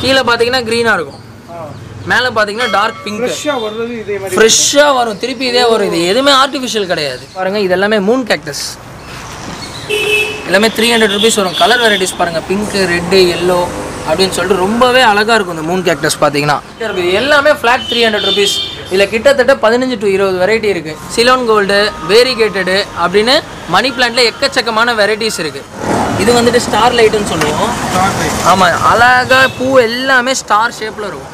கீழே பார்த்தீங்கன்னா க்ரீனாக இருக்கும். மேலே பார்த்தீங்கன்னா டார்க் பிங்க் ஃப்ரெஷ்ஷாக வரும். திருப்பி இதே வரும் இது. எதுவுமே ஆர்டிஃபிஷியல் கிடையாது. பாருங்க இது எல்லாமே மூன் கேக்டஸ் எல்லாமே த்ரீ ஹண்ட்ரட் ருபீஸ் வரும். கலர் வெரைட்டிஸ் பாருங்க. பிங்க் ரெட்டு எல்லோ அப்படின்னு சொல்லிட்டு ரொம்பவே அழகாக இருக்கும் இந்த மூன் கேக்டஸ் பார்த்தீங்கன்னா எல்லாமே ஃப்ளாட் த்ரீ ஹண்ட்ரட் ருபீஸ் இதில் கிட்டத்தட்ட பதினஞ்சு டு இருபது வெரைட்டி இருக்குது சிலோன் கோல்டு வேரிகேட்டடு அப்படின்னு மணி பிளான்ட்ல எக்கச்சக்கமான வெரைட்டிஸ் இருக்குது இது வந்துட்டு ஸ்டார் லைட்டுன்னு சொல்லுவோம். ஆமாம் அழகாக பூ எல்லாமே ஸ்டார் ஷேப்பில் இருக்கும்.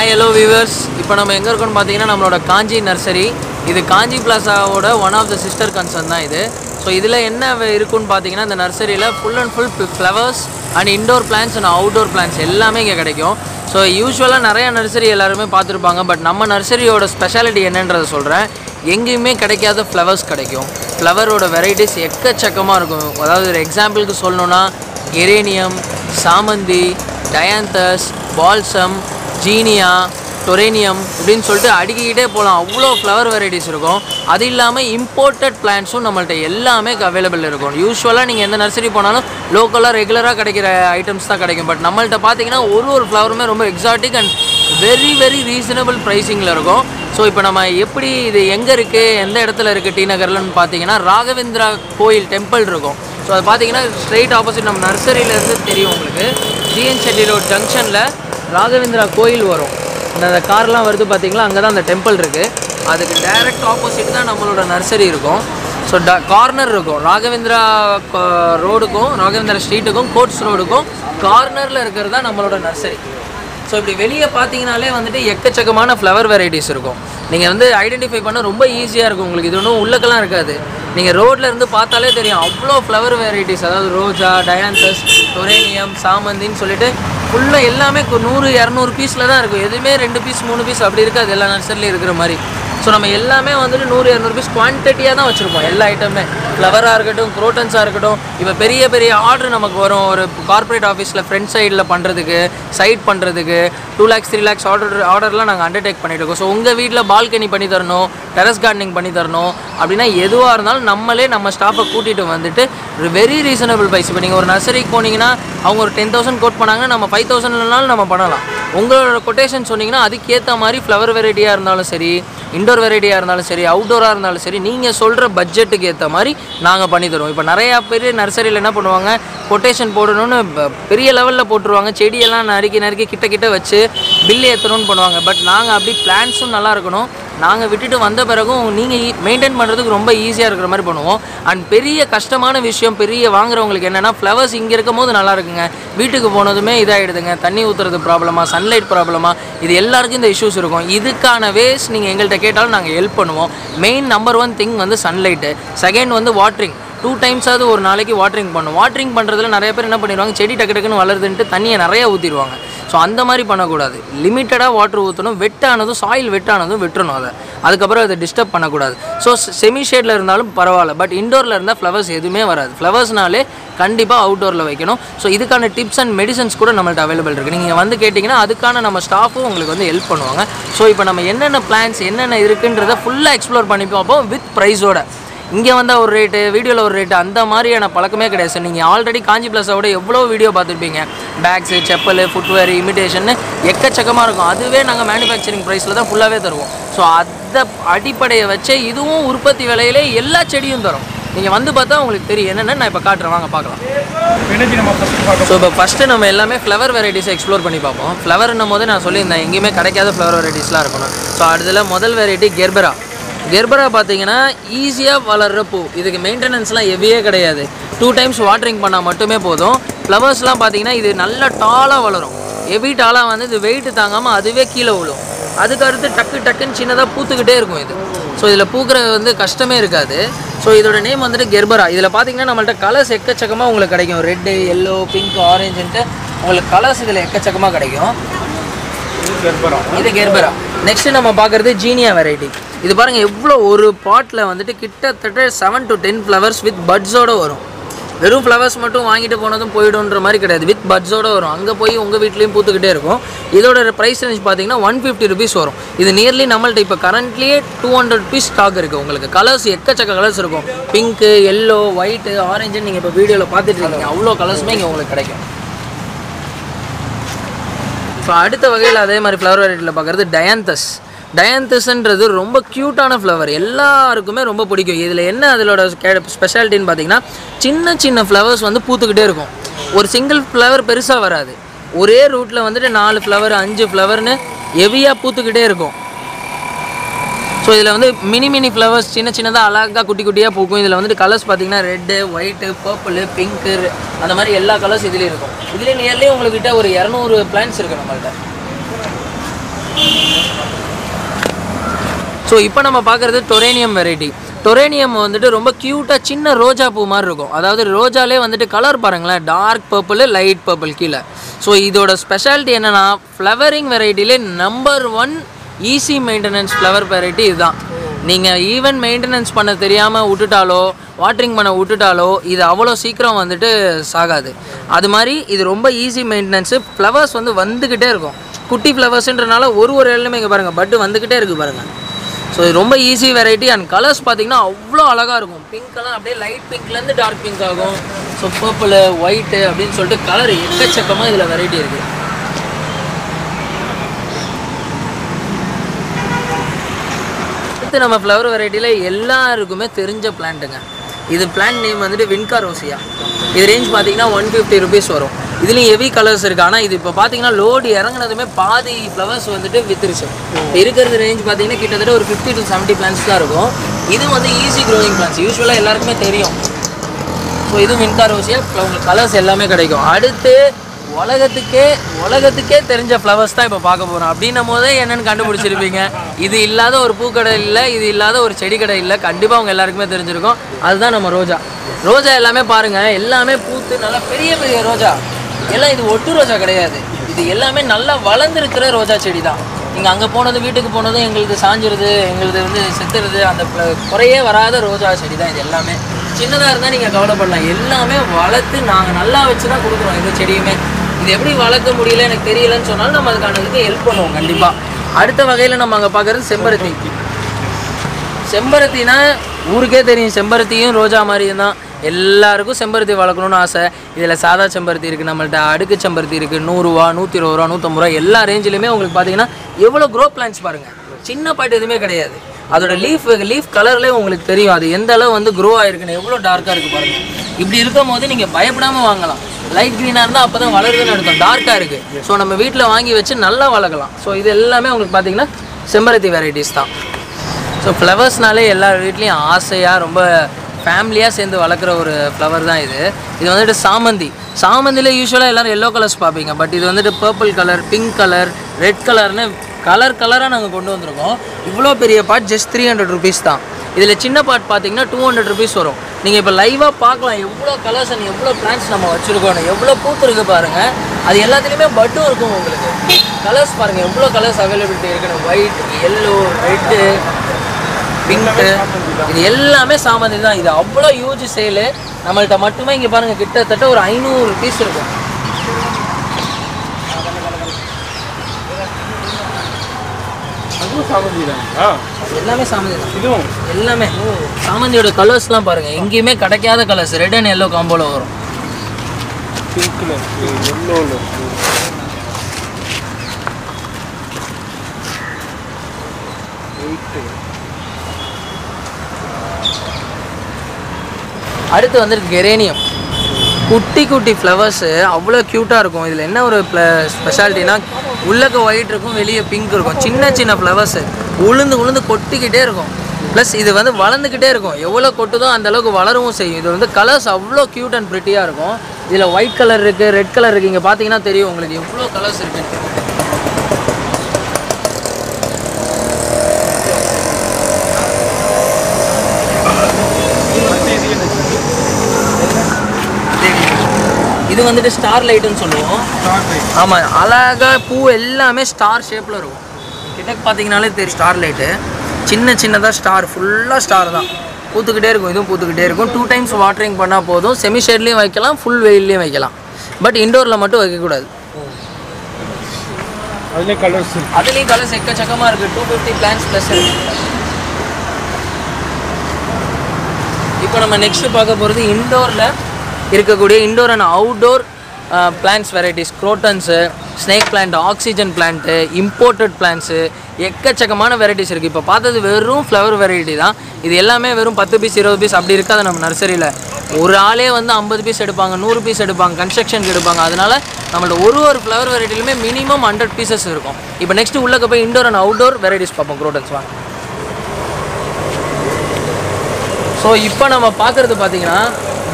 ஹாய் ஹலோ வியூவர்ஸ் இப்போ நம்ம எங்கே இருக்கோம்னு பார்த்தீங்கன்னா நம்மளோட காஞ்சி நர்சரி. இது Kanchi பிளாசாவோட one of the sister concern தான் இது. ஸோ இதில் என்ன இருக்குன்னு பார்த்தீங்கன்னா இந்த நர்சரியில் full and full flowers and indoor plants and outdoor plants எல்லாமே இங்கே கிடைக்கும். ஸோ யூஸ்வலாக நிறையா நர்சரி எல்லாருமே பார்த்துருப்பாங்க. பட் நம்ம நர்சரியோட ஸ்பெஷாலிட்டி என்னன்றதை சொல்கிறேன் எங்கேயுமே கிடைக்காத ஃப்ளவர்ஸ் கிடைக்கும். ஃப்ளவரோட வெரைட்டிஸ் எக்கச்சக்கமாக இருக்கும். அதாவது ஒரு எக்ஸாம்பிளுக்கு சொல்லணுன்னா எரேனியம் சாமந்தி டயாந்தஸ் பால்சம் ஜீனியா டொரேனியம் அப்படின்னு சொல்லிட்டு அடுக்கிக்கிட்டே போகலாம். அவ்வளோ ஃப்ளவர் வெரைட்டிஸ் இருக்கும். அது இல்லாமல் இம்போர்ட்டட் பிளான்ஸும் நம்மள்ட்ட எல்லாமே அவைலபிள் இருக்கும். யூஸ்வலாக நீங்கள் எந்த நர்சரி போனாலும் லோக்கலாக ரெகுலராக கிடைக்கிற ஐட்டம்ஸ் தான் கிடைக்கும். பட் நம்மள்ட்ட பார்த்தீங்கன்னா ஒரு ஒரு ஃப்ளவருமே ரொம்ப exotic and very very reasonable ப்ரைஸிங்கில் இருக்கும். ஸோ இப்போ நம்ம எப்படி இது எங்கே இருக்குது எந்த இடத்துல இருக்குது டி நகர்லன்னு பார்த்தீங்கன்னா ராகவேந்திரா கோயில் டெம்பிள் இருக்கும். ஸோ அது பார்த்தீங்கன்னா ஸ்ட்ரெயிட் ஆப்போசிட் நம்ம நர்சரியிலேருந்து தெரியும் உங்களுக்கு. ஜிஎன் செட்டி ரோட் ஜங்ஷனில் ராகவேந்திரா கோயில் வரும். இந்த அந்த கார்லாம் வருது பார்த்தீங்களா அங்கே தான் அந்த டெம்பிள் இருக்குது அதுக்கு டைரக்ட் ஆப்போசிட் தான் நம்மளோட நர்சரி இருக்கும். ஸோ ட கார்னர் இருக்கும். ராகவேந்திரா ரோடுக்கும் ராகவேந்திரா ஸ்ட்ரீட்டுக்கும் கோட்ஸ் ரோடுக்கும் கார்னரில் இருக்கிறது தான் நம்மளோட நர்சரி ஸோ இப்படி வெளியே பார்த்தீங்கனாலே வந்துட்டு எக்கச்சக்கமான ஃப்ளவர் வெரைட்டிஸ் இருக்கும். நீங்கள் வந்து ஐடென்டிஃபை பண்ண ரொம்ப ஈஸியாக இருக்கும் உங்களுக்கு. இது ஒன்றும் உள்ளக்கெல்லாம் இருக்காது. நீங்கள் ரோட்டில் இருந்து பார்த்தாலே தெரியும். அவ்வளோ ஃப்ளவர் வெரைட்டிஸ் அதாவது ரோஜா டயான்சஸ் டொரேனியம் சாமந்தின்னு சொல்லிட்டு ஃபுல்லாக எல்லாமே கு- நூறு இரநூறு பீஸில் தான் இருக்கும். எதுவுமே ரெண்டு பீஸ் மூணு பீஸ் அப்படி இருக்காது. எல்லா நர்சரிலையும் இருக்கிற மாதிரி. ஸோ நம்ம எல்லாமே வந்துட்டு நூறு இரநூறு பீஸ் குவான்டிட்டியாக தான் வச்சுருப்போம். எல்லா ஐட்டமே ஃப்ளவராக இருக்கட்டும் குரோட்டன்ஸாக இருக்கட்டும் இப்போ பெரிய பெரிய ஆர்டர் நமக்கு வரும். ஒரு கார்ப்பரேட் ஆஃபீஸில் ஃப்ரண்ட் சைடில் பண்ணுறதுக்கு சைட் பண்ணுறதுக்கு two lakhs three lakhs order ஆர்டர்லாம் நாங்கள் அண்டர்டேக் பண்ணிட்டு இருக்கோம். ஸோ உங்கள் வீட்டில் பால்கனி பண்ணி தரணும் டெரஸ் கார்டனிங் பண்ணி தரணும் அப்படின்னா எதுவாக இருந்தாலும் நம்மளே நம்ம ஸ்டாஃபை கூட்டிகிட்டு வந்துட்டு வெரி ரீசனபிள் ப்ரைஸ் இப்போ நீங்கள் ஒரு நர்சரிக்கு போனீங்கன்னா அவங்க ஒரு டென் தௌசண்ட் கோட் பண்ணாங்கன்னா நம்ம ஃபைவ் தௌசண்ட்னாலும் நம்ம பண்ணலாம். உங்களோட கொட்டேஷன் சொன்னீங்கன்னா அதுக்கேற்ற மாதிரி ஃப்ளவர் வெரைட்டியாக இருந்தாலும் சரி இண்டோர் வெரைட்டியாக இருந்தாலும் சரி அவுட்டோராக இருந்தாலும் சரி நீங்கள் சொல்கிற பட்ஜெட்டுக்கு ஏற்ற மாதிரி நாங்கள் பண்ணி தருவோம். இப்போ நிறையா பேர் நர்சரியில் என்ன பண்ணுவாங்க கொட்டேஷன் போடணும்னு பெரிய லெவலில் போட்டுருவாங்க. செடியெல்லாம் நறுக்கி நறுக்கி கிட்ட கிட்ட வச்சு பில்லு ஏற்றணும்னு பண்ணுவாங்க. பட் நாங்கள் அப்படி பிளான்ஸும் நல்லா இருக்கணும். நாங்கள் விட்டுட்டு வந்த பிறகும் நீங்கள் மெயின்டைன் பண்ணுறதுக்கு ரொம்ப ஈஸியாக இருக்கிற மாதிரி பண்ணுவோம். அண்ட் பெரிய கஷ்டமான விஷயம் பெரிய வாங்குறவங்களுக்கு என்னென்னா ஃப்ளவர்ஸ் இங்கே இருக்கும் போது நல்லா இருக்குங்க. வீட்டுக்கு போனதுமே இதாகிடுதுங்க தண்ணி ஊற்றுறது ப்ராப்ளமாக சன்லைட் ப்ராப்ளமாக இது எல்லாருக்கும் இந்த இஷ்யூஸ் இருக்கும். இதுக்கான வேஸ் நீங்கள் எங்கள்கிட்ட கேட்டாலும் நாங்கள் ஹெல்ப் பண்ணுவோம். மெயின் நம்பர் ஒன் திங் வந்து சன்லைட்டு செகண்ட் வந்து வாட்ரிங் டூ டைம்ஸாவது ஒரு நாளைக்கு வாட்டரிங் பண்ணும் வாட்டரிங் பண்ணுறதுல நிறைய பேர் என்ன பண்ணிடுவாங்க? செடி டக்கு டக்குன்னு வளருதுன்ட்டு தண்ணியை நிறைய ஊற்றிடுவாங்க ஸோ அந்த மாதிரி பண்ணக்கூடாது. லிமிட்டடாக வாட்டர் ஊற்றணும் வெட்டானதும் சாயில் வெட்டானதும் வெட்டணும் அதை. அதுக்கப்புறம் அதை டிஸ்டர்ப் பண்ணக்கூடாது. ஸோ செமி ஷேடில் இருந்தாலும் பரவாயில்ல. பட் இண்டோரில் இருந்தால் ஃப்ளவர்ஸ் எதுவுமே வராது. ஃப்ளவர்ஸ்னாலே கண்டிப்பாக அவுட்டோரில் வைக்கணும். ஸோ இதுக்கான டிப்ஸ் அண்ட் மெடிசன்ஸ் கூட நம்மள்ட்ட அவைலபிள் இருக்குது நீங்கள் வந்து கேட்டிங்கன்னா அதுக்கான நம்ம ஸ்டாஃபும் உங்களுக்கு வந்து ஹெல்ப் பண்ணுவாங்க. ஸோ இப்போ நம்ம என்னென்ன பிளான்ஸ் என்னென்ன இருக்குன்றதை ஃபுல்லாக எக்ஸ்ப்ளோர் பண்ணி பார்ப்போம் வித் ப்ரைஸோட இங்கே வந்தால் ஒரு ரேட்டு வீடியோவில் ஒரு ரேட்டு அந்த மாதிரியான பழக்கமே கிடையாது. சார் நீங்கள் ஆல்ரெடி காஞ்சி பிளஸோட எவ்வளோ வீடியோ பார்த்துருப்பீங்க? பேக்ஸு செப்பல் ஃபுட்வேர் இமிடேஷன் எக்கச்சக்கமாக இருக்கும். அதுவே நாங்கள் மேனுஃபேக்சரிங் ப்ரைஸில் தான் ஃபுல்லாகவே தருவோம். ஸோ அந்த அடிப்படையை வச்சே இதுவும் உற்பத்தி விலையிலே எல்லா செடியும் தரும். நீங்கள் வந்து பார்த்தா உங்களுக்கு தெரியும். என்னென்னு நான் இப்போ காட்டுறேன். வாங்க பார்க்கலாம். ஸோ இப்போ ஃபஸ்ட்டு நம்ம எல்லாமே ஃப்ளவர் வெரைட்டிஸை எக்ஸ்ப்ளோர் பண்ணி பார்ப்போம். ஃப்ளவர்னும் போது நான் சொல்லியிருந்தேன் எங்கேயுமே கிடைக்காத ஃப்ளவர் வெரைட்டிஸ்லாம் இருக்கணும். ஸோ அதில் முதல் வெரைட்டி கெர்பரா கெர்பரா பார்த்தீங்கன்னா ஈஸியாக வளர்ற பூ இதுக்கு மெயின்டெனன்ஸ்லாம் எவ்வியே கிடையாது. டூ டைம்ஸ் வாட்டரிங் பண்ணால் மட்டுமே போதும். ஃப்ளவர்ஸ்லாம் பார்த்தீங்கன்னா இது நல்ல டாலாக வளரும். ஹெவி டாலாக வந்து இது வெயிட் தாங்காமல் அதுவே கீழே விழும். அதுக்கு அடுத்து டக்கு டக்குன்னு சின்னதாக பூத்துக்கிட்டே இருக்கும் இது. ஸோ இதில் பூக்கிறது வந்து கஷ்டமே இருக்காது. ஸோ இதோட நேம் வந்துட்டு கெர்பரா இதில் பார்த்தீங்கன்னா நம்மள்ட்ட கலர்ஸ் எக்கச்சக்கமாக உங்களுக்கு கிடைக்கும். ரெட்டு எல்லோ பிங்க் ஆரஞ்சுன்ட்டு உங்களுக்கு கலர்ஸ் இதில் எக்கச்சக்கமாக கிடைக்கும். இது கெர்பரா நெக்ஸ்ட் நம்ம பார்க்குறது ஜீனியா வெரைட்டி இது பாருங்கள் எவ்வளோ ஒரு பாட்டில் வந்துட்டு கிட்டத்தட்ட seven to ten flowers with பட்ஸோடு வரும். வெறும் ஃப்ளவர்ஸ் மட்டும் வாங்கிட்டு போனதும் போயிடுன்ற மாதிரி கிடையாது. வித் பட்ஸோட வரும். அங்கே போய் உங்கள் வீட்லேயும் பூத்துக்கிட்டே இருக்கும். இதோட ப்ரைஸ் ரேஞ்ச் பார்த்தீங்கன்னா ஒன் ஃபிஃப்டி ருபீஸ் வரும். இது நியர்லி நம்மள்ட்ட இப்போ கரண்ட்லியே டூ ஹண்ட்ரட் ருபீஸ் ஸ்டாக் இருக்குது உங்களுக்கு. கலர்ஸ் எக்கச்சக்க கலர்ஸ் இருக்கும். பிங்க்கு எல்லோ ஒயிட்டு ஆரஞ்சுன்னு நீங்கள் இப்போ வீடியோவில் பார்த்துட்டு இருக்கீங்க. அவ்வளோ கலர்ஸுமே இங்கே உங்களுக்கு கிடைக்கும். இப்போ அடுத்த வகையில் அதே மாதிரி ஃப்ளவர் வெரைட்டியில் பார்க்குறது டயாந்தஸ் டயாந்தஸ்ன்றது ரொம்ப க்யூட்டான ஃப்ளவர் எல்லாருக்குமே ரொம்ப பிடிக்கும். இதில் என்ன அதிலோட ஸ்பெஷாலிட்டின்னு பார்த்தீங்கன்னா சின்ன சின்ன ஃப்ளவர்ஸ் வந்து பூத்துக்கிட்டே இருக்கும். ஒரு சிங்கிள் ஃப்ளவர் பெருசாக வராது. ஒரே ரூட்டில் வந்துட்டு நாலு ஃப்ளவர் அஞ்சு ஃப்ளவர்னு ஹெவியாக பூத்துக்கிட்டே இருக்கும். ஸோ இதில் வந்து மினி மினி ஃப்ளவர்ஸ் சின்ன சின்னதாக அழகாக குட்டி குட்டியாக பூக்கும். இதில் வந்துட்டு கலர்ஸ் பார்த்தீங்கன்னா ரெட்டு ஒயிட்டு பர்பிள் பிங்க்கு அந்த மாதிரி எல்லா கலர்ஸ் இதுலேயும் இருக்கும். இதுலேயே நியர்லி உங்கள்கிட்ட ஒரு இரநூறு பிளான்ஸ் இருக்குது நம்மள்கிட்ட ஸோ இப்போ நம்ம பார்க்குறது டொரேனியம் வெரைட்டி டொரேனியம் வந்துட்டு ரொம்ப க்யூட்டாக சின்ன ரோஜா பூ மாதிரி இருக்கும். அதாவது ரோஜாலே வந்துட்டு கலர் பாருங்களேன். டார்க் பர்பிள் லைட் பர்பிள் கீழே. ஸோ இதோட ஸ்பெஷாலிட்டி என்னென்னா flowering வெரைட்டிலே number one easy maintenance flower variety இதுதான். நீங்கள் ஈவன் மெயின்டெனன்ஸ் பண்ண தெரியாமல் விட்டுட்டாலோ வாட்டரிங் பண்ண விட்டுட்டாலோ இது அவ்வளோ சீக்கிரம் வந்துட்டு சாகாது. அது மாதிரி இது ரொம்ப ஈஸி மெயின்டெனன்ஸு ஃப்ளவர்ஸ் வந்து வந்துக்கிட்டே இருக்கும். குட்டி ஃப்ளவர்ஸுன்றனால ஒரு ஒரு இடத்துலையுமே இங்கே பாருங்கள் பட்டு வந்துக்கிட்டே இருக்குது பாருங்கள் ஸோ இது ரொம்ப ஈஸி வெரைட்டி அண்ட் கலர்ஸ் பார்த்தீங்கன்னா அவ்வளோ அழகாக இருக்கும். பிங்க்கெல்லாம் அப்படியே லைட் பிங்க்லேருந்து டார்க் பிங்க் ஆகும். ஸோ பர்பிள் ஒயிட்டு அப்படின்னு சொல்லிட்டு கலர் எக்கச்சக்கமாக இதில் வெரைட்டி இருக்குது அடுத்து நம்ம ஃப்ளவர் வெரைட்டியில் எல்லாருக்குமே தெரிஞ்ச பிளான்ட்டுங்க இது பிளான்ட் நேம் வந்துட்டு வின்கா ரோசியா இது ரேஞ்ச் பார்த்தீங்கன்னா ஒன் ஃபிஃப்டி ருபீஸ் வரும். இதுலேயும் ஹெவி கலர்ஸ் இருக்குது ஆனால் இது இப்போ பார்த்தீங்கன்னா லோடு இறங்குனதுமே பாதி ஃப்ளவர்ஸ் வந்துட்டு வித்துருச்சு. இப்போ இருக்கிறது ரேஞ்ச் பார்த்தீங்கன்னா கிட்டத்தட்ட ஒரு ஃபிஃப்டி டு செவன்ட்டி பிளான்ஸ் தான் இருக்கும். இது வந்து ஈஸி க்ரோயிங் பிளான்ஸ் யூஸ்வலாக எல்லாருக்குமே தெரியும். ஸோ இது மின்கார் ரோசியா உங்களுக்கு கலர்ஸ் எல்லாமே கிடைக்கும். அடுத்து உலகத்துக்கே உலகத்துக்கே தெரிஞ்ச ஃப்ளவர்ஸ் தான் இப்போ பார்க்க போகிறோம் அப்படின்னும் போதே என்னென்னு கண்டுபிடிச்சிருப்பீங்க. இது இல்லாத ஒரு பூக்கடை இல்லை இது இல்லாத ஒரு செடி கடை இல்லை. கண்டிப்பாக அவங்க எல்லாருக்குமே தெரிஞ்சிருக்கும். அதுதான் நம்ம ரோஜா. ரோஜா எல்லாமே பாருங்கள் எல்லாமே பூத்து நல்லா பெரிய பெரிய ரோஜா. எல்லாம் இது ஒட்டு ரோஜா கிடையாது. இது எல்லாமே நல்லா வளர்ந்துருக்கிற ரோஜா செடி தான் நீங்கள் அங்கே போனது வீட்டுக்கு போனதும் எங்களுக்கு சாஞ்சிருது எங்களுது வந்து செத்துருது அந்த குறையே வராத ரோஜா செடி தான் இது எல்லாமே. சின்னதாக இருந்தால் நீங்கள் கவலைப்படலாம். எல்லாமே வளர்த்து நாங்கள் நல்லா வச்சு தான் கொடுக்குறோம் எந்த செடியுமே. இது எப்படி வளர்க்க முடியல எனக்கு தெரியலன்னு சொன்னாலும் நம்ம அதுக்கான இதுக்கு ஹெல்ப் பண்ணுவோம் கண்டிப்பாக அடுத்த வகையில் நம்ம அங்கே பார்க்குறது செம்பருத்தி. செம்பருத்தினா ஊருக்கே தெரியும். செம்பருத்தியும் ரோஜா மாதிரியும் தான் எல்லாருக்கும் செம்பருத்தி வளர்க்கணும்னு ஆசை. இதில் சாதா செம்பருத்தி இருக்குது நம்மள்ட்ட அடுக்கு செம்பருத்தி இருக்குது நூறுரூவா நூற்றி இருபது ரூபா நூற்றம்பது ரூபா எல்லா ரேஞ்சிலுமே உங்களுக்கு பார்த்தீங்கன்னா எவ்வளோ க்ரோ பிளான்ஸ் பாருங்கள் சின்ன பாட்டு எதுவுமே கிடையாது. அதோட லீஃப் லீஃப் கலர்லேயே உங்களுக்கு தெரியும். அது எந்த அளவு வந்து க்ரோ ஆயிருக்குன்னு எவ்வளோ டார்க்காக இருக்குது பாருங்கள் இப்படி இருக்கும் போது நீங்கள் பயப்படாமல் வாங்கலாம். லைட் க்ரீனாக இருந்தால் அப்போ தான் வளருதுன்னு அர்த்தம். டார்க்காக இருக்குது ஸோ நம்ம வீட்டில் வாங்கி வச்சு நல்லா வளர்க்கலாம். ஸோ இது எல்லாமே உங்களுக்கு பார்த்தீங்கன்னா செம்பருத்தி வெரைட்டிஸ் தான். ஸோ ஃப்ளவர்ஸ்னாலே எல்லார் வீட்லேயும் ஆசையாக ரொம்ப ஃபேமிலியாக சேர்ந்து வளர்க்குற ஒரு ஃப்ளவர் தான் இது. இது வந்துட்டு சாமந்தி. சாமந்தியில் யூஸ்வலாக எல்லோரும் எல்லோ கலர்ஸ் பார்ப்பீங்க. பட் இது வந்துட்டு purple colour pink colour red கலர்னு கலர் கலராக நாங்கள் கொண்டு வந்திருக்கோம். இவ்வளோ பெரிய pot just three hundred rupees தான். இதில் சின்ன பாட் பார்த்தீங்கன்னா டூ ஹண்ட்ரட் ருபீஸ் வரும். நீங்கள் இப்போ லைவாக பார்க்கலாம். எவ்வளோ கலர்ஸ் அண்ட் எவ்வளோ பிளான்ஸ் நம்ம வச்சுருக்கோம் எவ்வளோ பூத்துருக்கு பாருங்கள் அது எல்லாத்துலேயுமே பட்டும் இருக்கும் உங்களுக்கு. கலர்ஸ் பாருங்கள் எவ்வளோ கலர்ஸ் அவைலபிலிட்டி இருக்கணும் ஒயிட் எல்லோ ரெட்டு பிங்க்கு இது எல்லாமே சாமந்தி தான் இது அவ்வளோ யூஜ் சேலு நம்மள்ட்ட மட்டுமே இங்கே பாருங்க கிட்டத்தட்ட ஒரு ஐநூறு பீஸ் இருக்கும். அதுவும் சாமந்தி தான் ஆ. எல்லாமே சாமந்தி தான் இதுவும்? எல்லாமே. சாமந்தியோட கலர்ஸ்லாம் பாருங்க. எங்கேயுமே கிடைக்காத கலர்ஸ் ரெட் அண்ட் எல்லோ காம்போல வரும். பிங்க்ல இருக்கு எல்லோவில் அடுத்து வந்துருக்கு கெரேனியம் குட்டி குட்டி ஃப்ளவர்ஸு அவ்வளோ க்யூட்டாக இருக்கும். இதில் என்ன ஒரு ப்ள ஸ்பெஷாலிட்டினா உள்ளக்க ஒயிட் இருக்கும் வெளியே பிங்க் இருக்கும். சின்ன சின்ன ஃப்ளவர்ஸு உளுந்து உளுந்து கொட்டிக்கிட்டே இருக்கும். ப்ளஸ் இது வந்து வளர்ந்துக்கிட்டே இருக்கும். எவ்வளோ கொட்டுதோ அந்தளவுக்கு வளரவும் செய்யும். இது வந்து கலர்ஸ் அவ்வளோ க்யூட் அண்ட் ப்ரிட்டியாக இருக்கும். இதில் ஒயிட் கலர் இருக்குது ரெட் கலர் இருக்குது இங்கே பார்த்தீங்கன்னா தெரியும் உங்களுக்கு எவ்வளோ கலர்ஸ் இருக்குது இது வந்துட்டு ஸ்டார் லைட்டுன்னு சொல்லுவோம். ஆமாம் அழகாக பூ எல்லாமே ஸ்டார் ஷேப்பில் இருக்கும். கிட்ட பார்த்தீங்கனாலே தெரியும் ஸ்டார் லைட்டு சின்ன சின்னதாக ஸ்டார் ஃபுல்லாக ஸ்டார் தான். பூத்துக்கிட்டே இருக்கும் இதுவும் பூத்துக்கிட்டே இருக்கும். டூ டைம்ஸ் வாட்டரிங் பண்ணால் போதும். செமி ஷேட்லேயும் வைக்கலாம் ஃபுல் வெயில்லையும் வைக்கலாம். பட் இண்டோரில் மட்டும் வைக்கக்கூடாது. அதுலேயே கலர்ஸ் அதுலேயும் கலர்ஸ் எக்கச்சக்கமாக இருக்குது டூ ஃபிஃப்டி பிளான்ஸ் ப்ளஸ் இப்போ நம்ம நெக்ஸ்ட் பார்க்க போகிறது இண்டோரில் இருக்கக்கூடிய indoor and outdoor plants varieties crotons snake plant oxygen plant imported plants எக்கச்சக்கமான வெரைட்டிஸ் இருக்குது இப்போ பார்த்தது வெறும் ஃப்ளவர் வெரைட்டி தான். இது எல்லாமே வெறும் பத்து பீஸ் இருபது பீஸ் அப்படி இருக்காது நம்ம நர்சரியில் ஒரு ஆளே வந்து ஐம்பது பீஸ் எடுப்பாங்க நூறு பீஸ் எடுப்பாங்க கன்ஸ்ட்ரக்ஷனுக்கு எடுப்பாங்க. அதனால நம்மள்ட்ட ஒரு ஒரு ஃப்ளவர் வெரைட்டிலுமே மினிமம் ஹண்ட்ரட் பீசஸ் இருக்கும். இப்போ நெக்ஸ்ட் உள்ளக்க போய் இண்டோர் அண்ட் அவுட்டோர் வெரைட்டிஸ் பார்ப்போம். குரோட்டன்ஸ் வாங்க ஸோ இப்போ நம்ம பார்க்குறது பார்த்தீங்கன்னா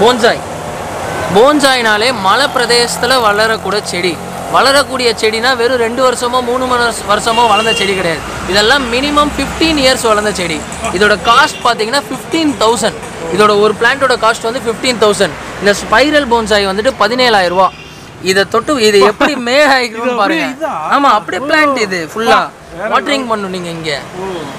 போன்சாய் போன்சாய்னாலே மலை பிரதேசத்தில் வளரக்கூடிய செடி. வளரக்கூடிய செடினா வெறும் ரெண்டு வருஷமோ மூணு மணி வருஷமோ வளர்ந்த செடி கிடையாது. இதெல்லாம் மினிமம் 15 இயர்ஸ் வளர்ந்த செடி. இதோட காஸ்ட் பார்த்தீங்கன்னா ஃபிஃப்டீன் தௌசண்ட் இதோட ஒரு பிளான்ட்டோட காஸ்ட் வந்து ஃபிஃப்டீன் தௌசண்ட் இந்த ஸ்பைரல் போன்சாய் வந்துட்டு பதினேழாயிரம் ரூபா. இதை தொட்டு இது எப்படி மேல் ஆகிக்கணும்னு பாருங்க. ஆமா அப்படியே பிளான்ட் இது ஃபுல்லா வாட்டரிங் பண்ணும் நீங்க இங்க.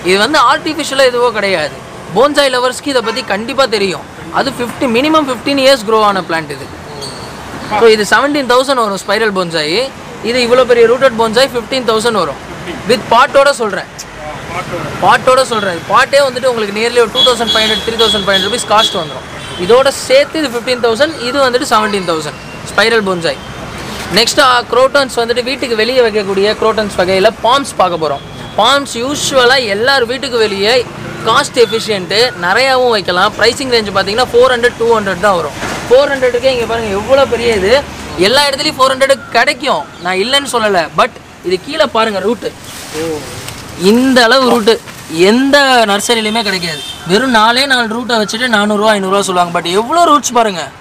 இது வந்து ஆர்டிஃபிஷியலாக எதுவோ கிடையாது. போன்சாய் லவர்ஸ்க்கு இதை பத்தி கண்டிப்பா தெரியும். அது fifty minimum fifteen years grow ஆன பிளான்ட் இது. ஸோ இது செவன்டீன் தௌசண்ட் வரும் ஸ்பைரல் போன்சாயி இது இவ்வளோ பெரிய ரூட்டட் போன்சாய் ஃபிஃப்டீன் தௌசண்ட் வரும். வித் பாட்டோட சொல்கிறேன் பாட்டோட சொல்கிறேன் பாட்டே வந்துட்டு உங்களுக்கு நியர்லி ஒரு two thousand five hundred three thousand five hundred rupees cost வந்துடும் இதோட சேர்த்து இது ஃபிஃப்டீன் தௌசண்ட் இது வந்துட்டு seventeen thousand spiral bonsai next crotons வந்துட்டு வீட்டுக்கு வெளியே வைக்கக்கூடிய குரோட்டன்ஸ் வகையில் பாம்ஸ் பார்க்க போகிறோம் பாம்ஸ் யூஸ்வலாக எல்லார் வீட்டுக்கு வெளியே காஸ்ட் எஃபிஷியன்ட்டு நிறையாவும் வைக்கலாம். ப்ரைசிங் ரேஞ்ச் பார்த்தீங்கன்னா ஃபோர் ஹண்ட்ரட் டூ ஹண்ட்ரட் தான் வரும். ஃபோர் ஹண்ட்ரடுக்கே இங்கே பாருங்கள் எவ்வளோ பெரிய இது? எல்லா இடத்துலையும் ஃபோர் ஹண்ட்ரடுக்கு கிடைக்கும். நான் இல்லைன்னு சொல்லலை. பட் இது கீழே பாருங்கள் ரூட்டு இந்த அளவு ரூட்டு எந்த நர்சரிலையுமே கிடைக்காது. வெறும் நாலே நாலு ரூட்டை வச்சுட்டு நானூறுரூவா ஐநூறுரூவா சொல்லுவாங்க. பட் எவ்வளோ ரூட்ஸ் பாருங்கள்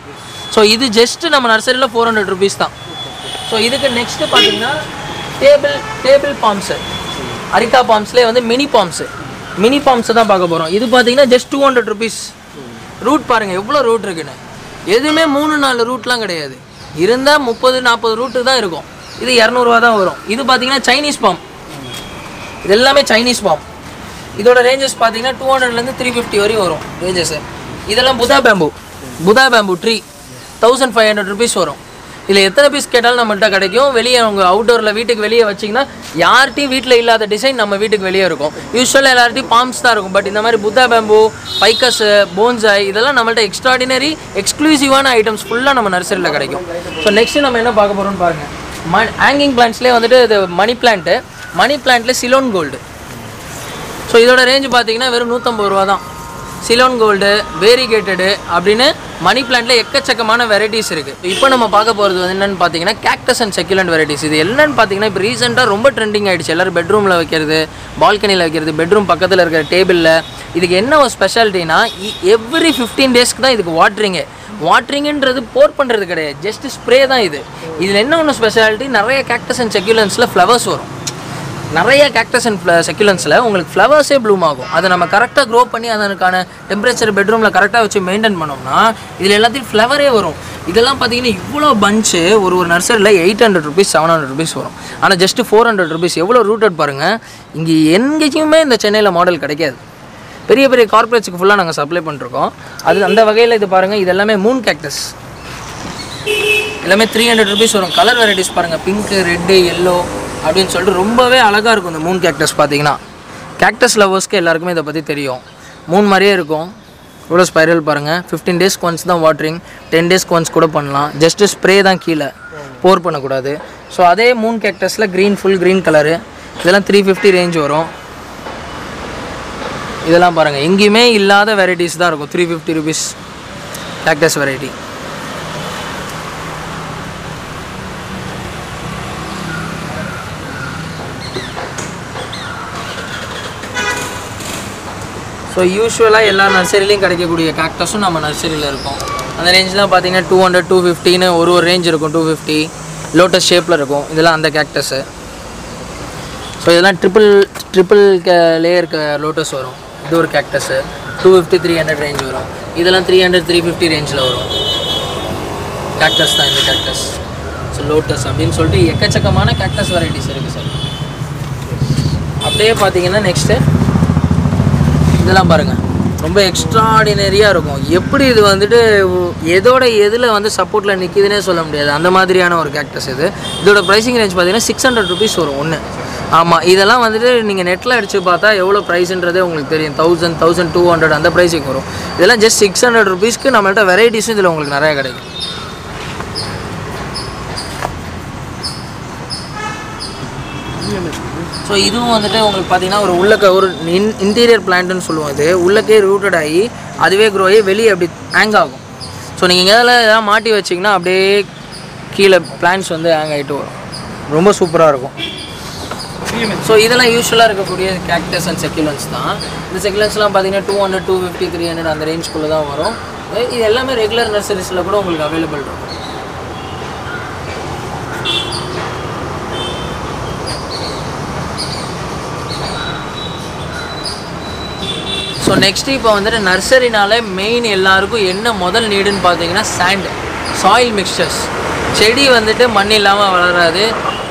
ஸோ இது ஜஸ்ட்டு நம்ம நர்சரியில் ஃபோர் ஹண்ட்ரட் ருபீஸ் தான். ஸோ இதுக்கு நெக்ஸ்ட்டு பார்த்தீங்கன்னா டேபிள் டேபிள் பாம்ஸு அரிக்கா பாம்ஸ்லேயே வந்து மினி பாம்ஸு மினி ஃபார்ம்ஸை தான் பார்க்க போகிறோம் இது பார்த்தீங்கன்னா just two hundred rupees root பாருங்கள் எவ்வளோ ரூட் இருக்குன்னு. எதுவுமே மூணு நாலு ரூட்லாம் கிடையாது. இருந்தால் முப்பது நாற்பது ரூட்டு தான் இருக்கும். இது இரநூறுவா தான் வரும். இது பார்த்தீங்கன்னா சைனீஸ் பாம் இது எல்லாமே சைனீஸ் பாம் இதோட ரேஞ்சஸ் பார்த்தீங்கன்னா டூ ஹண்ட்ரட்லேருந்து த்ரீ ஃபிஃப்டி வரையும் வரும் ரேஞ்சஸ் இதெல்லாம் Buddha bamboo Buddha bamboo tree thousand five hundred rupees வரும். இதில் எத்தனை பீஸ் கேட்டாலும் நம்மள்ட்ட கிடைக்கும். வெளியே அவங்க அவுட்டோரில் வீட்டுக்கு வெளியே வச்சிங்கன்னா யார்ட்டையும் வீட்டில் இல்லாத டிசைன் நம்ம வீட்டுக்கு வெளியே இருக்கும். யூஸ்வலாக எல்லார்ட்டையும் பாம்ஸ் தான் இருக்கும். பட் இந்த மாதிரி புத்தா பேம்பு பைக்கஸ் போன்சாய் இதெல்லாம் நம்மள்ட்ட எக்ஸ்ட்ராடினரி எக்ஸ்க்ளூசிவான ஐட்டம்ஸ் ஃபுல்லாக நம்ம நர்சரியில் கிடைக்கும். ஸோ நெக்ஸ்ட் நம்ம என்ன பார்க்க போகிறோம்னு பாருங்கள் ம ஹேங்கிங் பிளான்ட்ஸ்லேயே வந்துட்டு இது மணி பிளான்ட்டு மணி பிளான்ட்டில் சிலோன் கோல்டு ஸோ இதோட ரேஞ்சு பார்த்தீங்கன்னா வெறும் நூற்றம்பது ரூபா தான் சிலோன் கோல்டு வேரிகேட்டடு அப்படின்னு மணி பிளான்ட்டில் எக்கச்சக்கமான வெரைட்டிஸ் இருக்குது இப்போ நம்ம பார்க்க போகிறது வந்து என்னென்னு பார்த்தீங்கன்னா கேக்டஸ் அண்ட் செக்யூலண்ட் வெரைட்டிஸ் இது என்னன்னு பார்த்தீங்கன்னா இப்போ ரீசெண்டாக ரொம்ப ட்ரெண்டிங் ஆயிடுச்சு. எல்லாரும் பெட்ரூமில் வைக்கிறது பால்கனியில் வைக்கிறது பெட்ரூம் பக்கத்தில் இருக்கிற டேபிளில் இதுக்கு என்ன ஒரு ஸ்பெஷாலிட்டினா எவ்ரி ஃபிஃப்டீன் டேஸ்க்கு தான் இதுக்கு வாட்ரிங்கு வாட்ரிங்குன்றது போர் பண்ணுறது கிடையாது. ஜஸ்ட் ஸ்ப்ரே தான் இது. இதில் என்ன ஒன்று ஸ்பெஷாலிட்டி நிறைய கேக்டஸ் அண்ட் செக்யூலன்ஸில் ஃப்ளவர்ஸ் வரும். நிறைய கேக்டஸ் அண்ட் செக்யூலன்ஸில் உங்களுக்கு ஃப்ளவர்ஸே ப்ளூம் ஆகும். அதை நம்ம கரெக்டாக க்ரோ பண்ணி அதற்கான டெம்பரேச்சர் பெட்ரூமில் கரெக்டாக வச்சு மெயின்டைன் பண்ணோம்னா இதில் எல்லாத்தையும் ஃப்ளவரே வரும். இதெல்லாம் பார்த்தீங்கன்னா இவ்வளோ பஞ்சு ஒரு ஒரு நர்சரியில் eight hundred rupees seven hundred rupees வரும். ஆனால் ஜஸ்ட் ஃபோர் ஹண்ட்ரட் ருபீஸ் எவ்வளோ ரூட்டட் பாருங்கள் இங்கே எங்கேயுமே இந்த சென்னையில் மாடல் கிடைக்காது. பெரிய பெரிய கார்பரேட்ஸுக்கு ஃபுல்லாக நாங்கள் சப்ளை பண்ணிருக்கோம் அது அந்த வகையில் இது பாருங்கள் இது எல்லாமே மூன் கேக்டஸ் எல்லாமே த்ரீ ஹண்ட்ரட் ருபீஸ் வரும். கலர் வெரைட்டிஸ் பாருங்கள் பிங்க்கு ரெட்டு எல்லோ அப்படின்னு சொல்லிட்டு ரொம்பவே அழகாக இருக்கும் இந்த மூன் கேக்டஸ் பார்த்தீங்கன்னா. கேக்டஸ் லவர்ஸ்க்கு எல்லாருக்குமே இதை பற்றி தெரியும். மூணு மாதிரியே இருக்கும். இவ்வளோ ஸ்பைரல் பாருங்கள் ஃபிஃப்டீன் டேஸ்க்கு ஒன்ஸ் தான் வாட்டரிங் டென் டேஸ்க்கு ஒன்ஸ் கூட பண்ணலாம். ஜஸ்ட்டு ஸ்ப்ரே தான் கீழே. போர் பண்ணக்கூடாது. ஸோ அதே மூன் கேக்டஸில் க்ரீன் ஃபுல் க்ரீன் கலரு இதெல்லாம் த்ரீ ஃபிஃப்டி ரேஞ்ச் வரும். இதெல்லாம் பாருங்கள் எங்கேயுமே இல்லாத வெரைட்டிஸ் தான் இருக்கும். Three fifty rupees cactus variety so யூஸ்வலாக எல்லா நர்சரிலையும் கிடைக்கக்கூடிய கேக்டஸும் நம்ம நர்சரியில் இருக்கும். அந்த ரேஞ்செலாம் பார்த்தீங்கன்னா டூ ஹண்ட்ரட் டூ ஃபிஃப்டின்னு ஒரு ஒரு ரேஞ்ச் இருக்கும். டூ ஃபிஃப்டி லோட்டஸ் ஷேப்பில் இருக்கும். இதெல்லாம் அந்த கேக்டஸு ஸோ இதெல்லாம் ட்ரிபிள் ட்ரிபிள் லேயர் லோட்டஸ் வரும். இது ஒரு cactus two fifty three hundred range வரும். இதெல்லாம் த்ரீ ஹண்ட்ரட் த்ரீ ஃபிஃப்டி ரேஞ்சில் வரும். கேக்டஸ் தான் இந்த கேக்டஸ் ஸோ லோட்டஸ் அப்படின்னு சொல்லிட்டு எக்கச்சக்கமான கேக்டஸ் வெரைட்டிஸ் இருக்குது சார் அப்படியே பார்த்தீங்கன்னா நெக்ஸ்ட்டு இதெல்லாம் பாருங்கள் ரொம்ப எக்ஸ்ட்ராடினரியாக இருக்கும். எப்படி இது வந்துட்டு எதோட எதில் வந்து சப்போர்ட்டில் நிற்கிதுன்னே சொல்ல முடியாது. அந்த மாதிரியான ஒரு கேக்டஸ் இது. இதோட ப்ரைஸிங் ரேஞ்ச் பார்த்தீங்கன்னா சிக்ஸ் ஹண்ட்ரட் ருபீஸ் வரும் ஒன்று ஆமாம் இதெல்லாம் வந்துட்டு நீங்கள் நெட்டில் அடித்து பார்த்தா எவ்வளோ ப்ரைஸ்ன்றதே உங்களுக்கு தெரியும். தௌசண்ட் தௌசண்ட் டூ ஹண்ட்ரட் அந்த ப்ரைஸுக்கு வரும். இதெல்லாம் ஜஸ்ட் சிக்ஸ் ஹண்ட்ரட் ருபீஸ்க்கு நம்மள்ட்ட வெரைட்டிஸும் இதில் உங்களுக்கு நிறையா கிடைக்கும். ஸோ இதுவும் வந்துட்டு உங்களுக்கு பார்த்தீங்கன்னா ஒரு உள்ளக்க ஒரு இன் இன்டீரியர் பிளான்ட்டுன்னு சொல்லுவோம் இது. உள்ளக்கே ரூட்டட் ஆகி அதுவே க்ரோ ஆகி வெளியே அப்படி ஹேங் ஆகும். ஸோ நீங்கள் எங்கேயாவது எதாவது மாட்டி வச்சிங்கன்னா அப்படியே கீழே பிளான்ட்ஸ் வந்து ஹேங் ஆகிட்டு வரும். ரொம்ப சூப்பராக இருக்கும். ஸோ இதெல்லாம் யூஸ்வலாக இருக்கக்கூடிய கேக்டஸ் அண்ட் செக்யூலன்ஸ் தான். இந்த செக்யூலன்ஸ்லாம் பார்த்தீங்கன்னா two hundred two fifty three hundred அந்த ரேஞ்சுக்குள்ளே தான் வரும். இது எல்லாமே ரெகுலர் நர்சரிஸில் கூட உங்களுக்கு அவைலபிள் இருக்கும். ஸோ நெக்ஸ்ட் இப்போ வந்துட்டு நர்சரினால மெயின் எல்லாருக்கும் என்ன முதல் நீடுன்னு பார்த்தீங்கன்னா சாண்ட் சாயில் மிக்சர்ஸ் செடி வந்துட்டு மண் இல்லாமல் வளராது.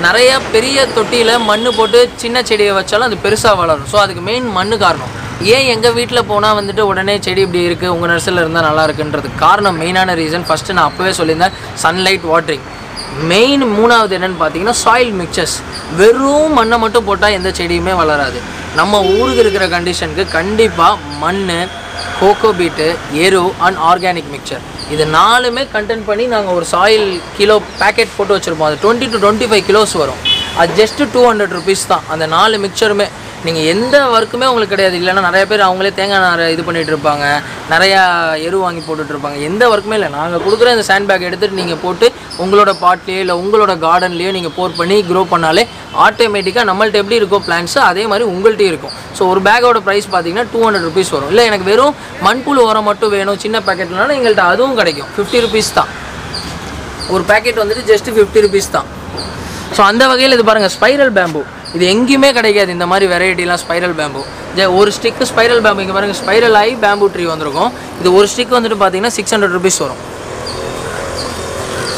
நிறைய பெரிய தொட்டியில் மண் போட்டு சின்ன செடியை வச்சாலும் அது பெருசாக வளரும். ஸோ அதுக்கு மெயின் மண்ணு காரணம். ஏன் எங்கள் வீட்டில் போனால் வந்துட்டு உடனே செடி இப்படி இருக்குது உங்கள் நர்சரியில் இருந்தால் நல்லா இருக்குன்றதுக்கு காரணம் மெயினான ரீசன் ஃபஸ்ட்டு நான் அப்போவே சொல்லியிருந்தேன் சன்லைட் வாட்ரிங் மெயின் மூணாவது என்னென்னு பார்த்தீங்கன்னா சாயில் மிக்சர்ஸ் வெறும் மண்ணை மட்டும் போட்டால் எந்த செடியுமே வளராது. நம்ம ஊருக்கு இருக்கிற கண்டிஷனுக்கு கண்டிப்பாக மண் கோகோ பீட்டு எரு அண்ட் ஆர்கானிக் மிக்சர் இது நாலுமே கண்டென்ட் பண்ணி நாங்கள் ஒரு சாயில் கிலோ பேக்கெட் போட்டு வச்சுருப்போம். அது twenty to twenty five kilos வரும். அது ஜஸ்ட்டு டூ ஹண்ட்ரட் ருபீஸ் தான். அந்த நாலு மிக்சருமே நீங்கள் எந்த ஒர்க்குமே உங்களுக்கு கிடையாது. இல்லைன்னா நிறைய பேர் அவங்களே தேங்காய் நாரை இது பண்ணிகிட்டு இருப்பாங்க. நிறையா எரு வாங்கி போட்டுட்ருப்பாங்க எந்த ஒர்க்குமே இல்லை. நாங்கள் கொடுக்குற இந்த சாண்ட் பேக் எடுத்துகிட்டு நீங்கள் போட்டு உங்களோட பாட்லேயோ இல்லை உங்களோட கார்டன்லேயோ நீங்கள் போர் பண்ணி க்ரோ பண்ணாலே ஆட்டோமேட்டிக்காக நம்மள்ட்ட எப்படி இருக்கோ பிளான்ஸோ அதே மாதிரி உங்கள்கிட்டயும் இருக்கும். ஸோ ஒரு பேக்கோட ப்ரைஸ் பார்த்தீங்கன்னா டூ ஹண்ட்ரட் ருபீஸ் வரும். இல்லை எனக்கு வெறும் மண்புழு உரம் மட்டும் வேணும் சின்ன பேக்கெட்னாலும் எங்கள்கிட்ட அதுவும் கிடைக்கும். ஃபிஃப்டி ருபீஸ் தான். ஒரு பேக்கெட் வந்துட்டு ஜஸ்ட்டு ஃபிஃப்டி ருபீஸ் தான். ஸோ அந்த வகையில் இது பாருங்கள் ஸ்பைரல் பேம்பு இது எங்கேயுமே கிடைக்காது இந்த மாதிரி வெரைட்டிலாம் ஸ்பைரல் பேம்பு ஒரு ஸ்டிக்கு ஸ்பைரல் பேம்பு இங்கே பாருங்கள் ஸ்பைரல் ஆகி பேம்பு ட்ரீ வந்திருக்கும். இது ஒரு ஸ்டிக் வந்துட்டு பார்த்தீங்கன்னா சிக்ஸ் ஹண்ட்ரட் ருபீஸ் வரும்.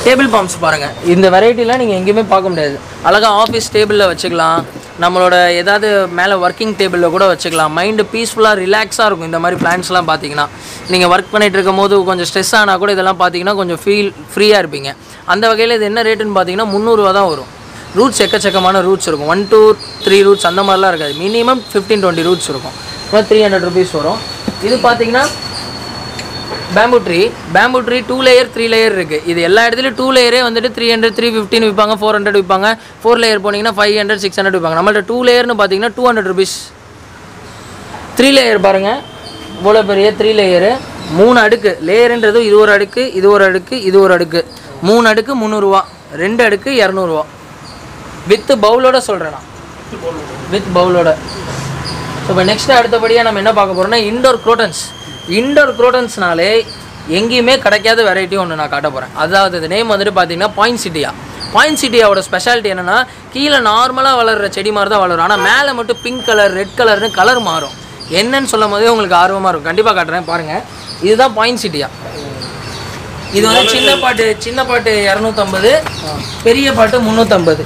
டேபிள் பாம்ஸ் பாருங்கள் இந்த வெரைட்டிலாம் நீங்கள் எங்கேயுமே பார்க்க முடியாது. அழகாக ஆஃபீஸ் டேபிளில் வச்சுக்கலாம். நம்மளோட ஏதாவது மேலே ஒர்க்கிங் டேபிளில் கூட வச்சுக்கலாம். மைண்டு பீஸ்ஃபுல்லாக ரிலாக்ஸாக இருக்கும் இந்த மாதிரி பிளான்ஸ்லாம் பார்த்தீங்கன்னா நீங்கள் ஒர்க் பண்ணிகிட்டு இருக்கும் போது கொஞ்சம் ஸ்ட்ரெஸ் ஆனால் கூட இதெல்லாம் பார்த்தீங்கன்னா கொஞ்சம் ஃபீல் ஃப்ரீயாக இருப்பீங்க. அந்த வகையில் இது என்ன ரேட்டுன்னு பார்த்தீங்கன்னா முந்நூறுரூவா தான் வரும். ரூட்ஸ் எக்கச்சக்கமான ரூட்ஸ் இருக்கும். ஒன் டூ த்ரீ ரூட்ஸ் அந்த மாதிரிலாம் இருக்காது. மினிமம் ஃபிஃப்டீன் டுவெண்ட்டி ரூட்ஸ் இருக்கும். இப்போ த்ரீ ஹண்ட்ரட் ருபீஸ் வரும். இது பார்த்தீங்கன்னா bamboo tree bamboo tree two layer three layer இருக்குது இது எல்லா இடத்துலையும் டூ லேயரே வந்துட்டு த்ரீ ஹண்ட்ரட் த்ரீ ஃபிஃப்டின் விற்பாங்க ஃபோர் ஹண்ட்ரட் விற்பாங்க. ஃபோர் லேயர் போனீங்கன்னா ஃபைவ் ஹண்ட்ரட் சிக்ஸ் ஹண்ட்ரட் விற்பாங்க. நம்மள்ட்ட டூ லேயர்னு பார்த்தீங்கன்னா two hundred rupees three layer பாருங்கள் இவ்வளோ பெரிய த்ரீ லேயரு மூணு அடுக்கு. லேயருன்றது இது ஒரு அடுக்கு இது ஒரு அடுக்கு இது ஒரு அடுக்கு. மூணு அடுக்கு முந்நூறுரூவா ரெண்டு அடுக்கு இரநூறுவா வித் பவுலோட சொல்கிறேன் நான் வித் பவுலோட. ஸோ இப்போ நெக்ஸ்ட் அடுத்தபடியாக நம்ம என்ன பார்க்க போகிறோம்னா இண்டோர் குரோட்டன்ஸ் இண்டோர் குரோட்டன்ஸ்னாலே எங்கேயுமே கிடைக்காத வெரைட்டி ஒன்று நான் காட்ட போகிறேன் அதாவது இது நேம் வந்துட்டு பார்த்தீங்கன்னா பாயிண்ட் சிட்டியா பாயிண்ட் சிட்டியாவோட ஸ்பெஷாலிட்டி என்னென்னா கீழே நார்மலாக வளர்கிற செடி மாதிரி தான் வளரும். ஆனால் மேலே மட்டும் பிங்க் கலர் ரெட் கலர்னு கலர் மாறும். என்னன்னு சொல்லும் போதே உங்களுக்கு ஆர்வமாக இருக்கும். கண்டிப்பாக காட்டுறேன் பாருங்கள் இதுதான் பாயிண்ட் சிட்டியா இது வந்து சின்ன பாட்டு சின்ன பாட்டு இரநூத்தம்பது பெரிய பாட்டு முந்நூற்றம்பது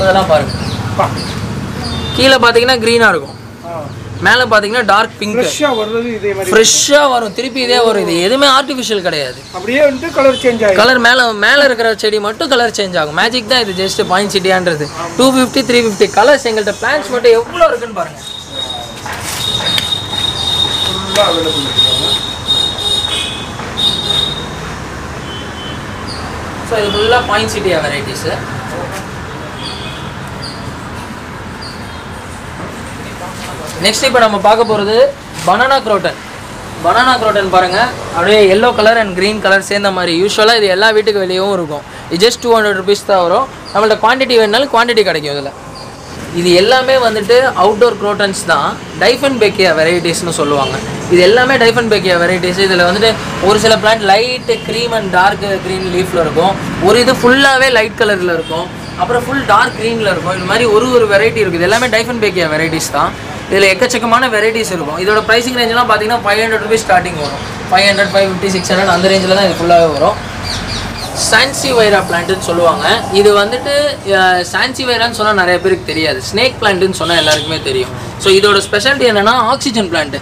இதெல்லாம் பாருங்க. கீழே பார்த்தீங்கன்னா க்ரீனாக இருக்கும். மேலே பார்த்தீங்கன்னா டார்க் பிங்க் ஃப்ரெஷ்ஷாக வர்றது இதே மாதிரி. ஃப்ரெஷ்ஷாக வரும். திருப்பி இதே வரும். இது எதுவுமே ஆர்டிஃபிஷியல் கிடையாது. அப்படியே வந்துட்டு கலர் சேஞ்ச் ஆகும் கலர் மேலே மேலே இருக்கிற செடி மட்டும் கலர் சேஞ்ச் ஆகும். மேஜிக் தான் இது just point சிட்டியான்றது two fifty three fifty colours எங்கள்கிட்ட பிளான்ஸ் மட்டும் எவ்வளோ இருக்குன்னு பாருங்க. ஸோ இது ஃபுல்லாக பாயிண்ட் சிட்டியா வெரைட்டிஸு நெக்ஸ்ட் இப்போ நம்ம பார்க்க போகிறது பனானா குரோட்டன் பனானா குரோட்டன் பாருங்கள் அப்படியே yellow colour and green colour சேர்ந்த மாதிரி. யூஸ்வலாக இது எல்லா வீட்டுக்கு வெளியவும் இருக்கும். இது ஜஸ்ட் டூ ஹண்ட்ரட் ருபீஸ் தான் வரும். நம்மள்ட்ட குவான்டிட்டி வேணுனாலும் குவான்டிட்டி கிடைக்கும் இதில். இது எல்லாமே வந்துட்டு அவுட்டோர் குரோட்டன்ஸ் தான். டைஃபன் பேக்கியா வெரைட்டிஸ்னு சொல்லுவாங்க. இது எல்லாமே டைஃபன் பேக்கியா வெரைட்டிஸ் இதில் வந்துட்டு ஒரு சில plant light cream and dark green லீஃபில் இருக்கும். ஒரு இது ஃபுல்லாகவே லைட் கலரில் இருக்கும். அப்புறம் ஃபுல் டார்க் க்ரீனில் இருக்கும். இது மாதிரி ஒரு ஒரு வெரைட்டி இருக்குது. இது எல்லாமே டைஃபன் பேக்கியா வெரைட்டிஸ் தான். இதில் எக்கச்சக்கமான வெரைட்டிஸ் இருக்கும். இதோட ப்ரைசிங் ரேஞ்செலாம் பார்த்தீங்கன்னா ஃபைவ் ஹண்ட்ரட் ருபீஸ் ஸ்டார்டிங் வரும். Five hundred five fifty six hundred அந்த ரேஞ்சில் தான் இது ஃபுல்லாகவே வரும். சான்சி வைரா பிளான்ட்டுன்னு சொல்லுவாங்க. இது வந்துட்டு சான்சி வைரான்னு சொன்னால் நிறைய பேருக்கு தெரியாது. ஸ்னேக் பிளான்ட்டுன்னு சொன்னால் எல்லாருக்குமே தெரியும். ஸோ இதோட ஸ்பெஷாலிட்டி என்னென்னா ஆக்சிஜன் பிளான்ட்டு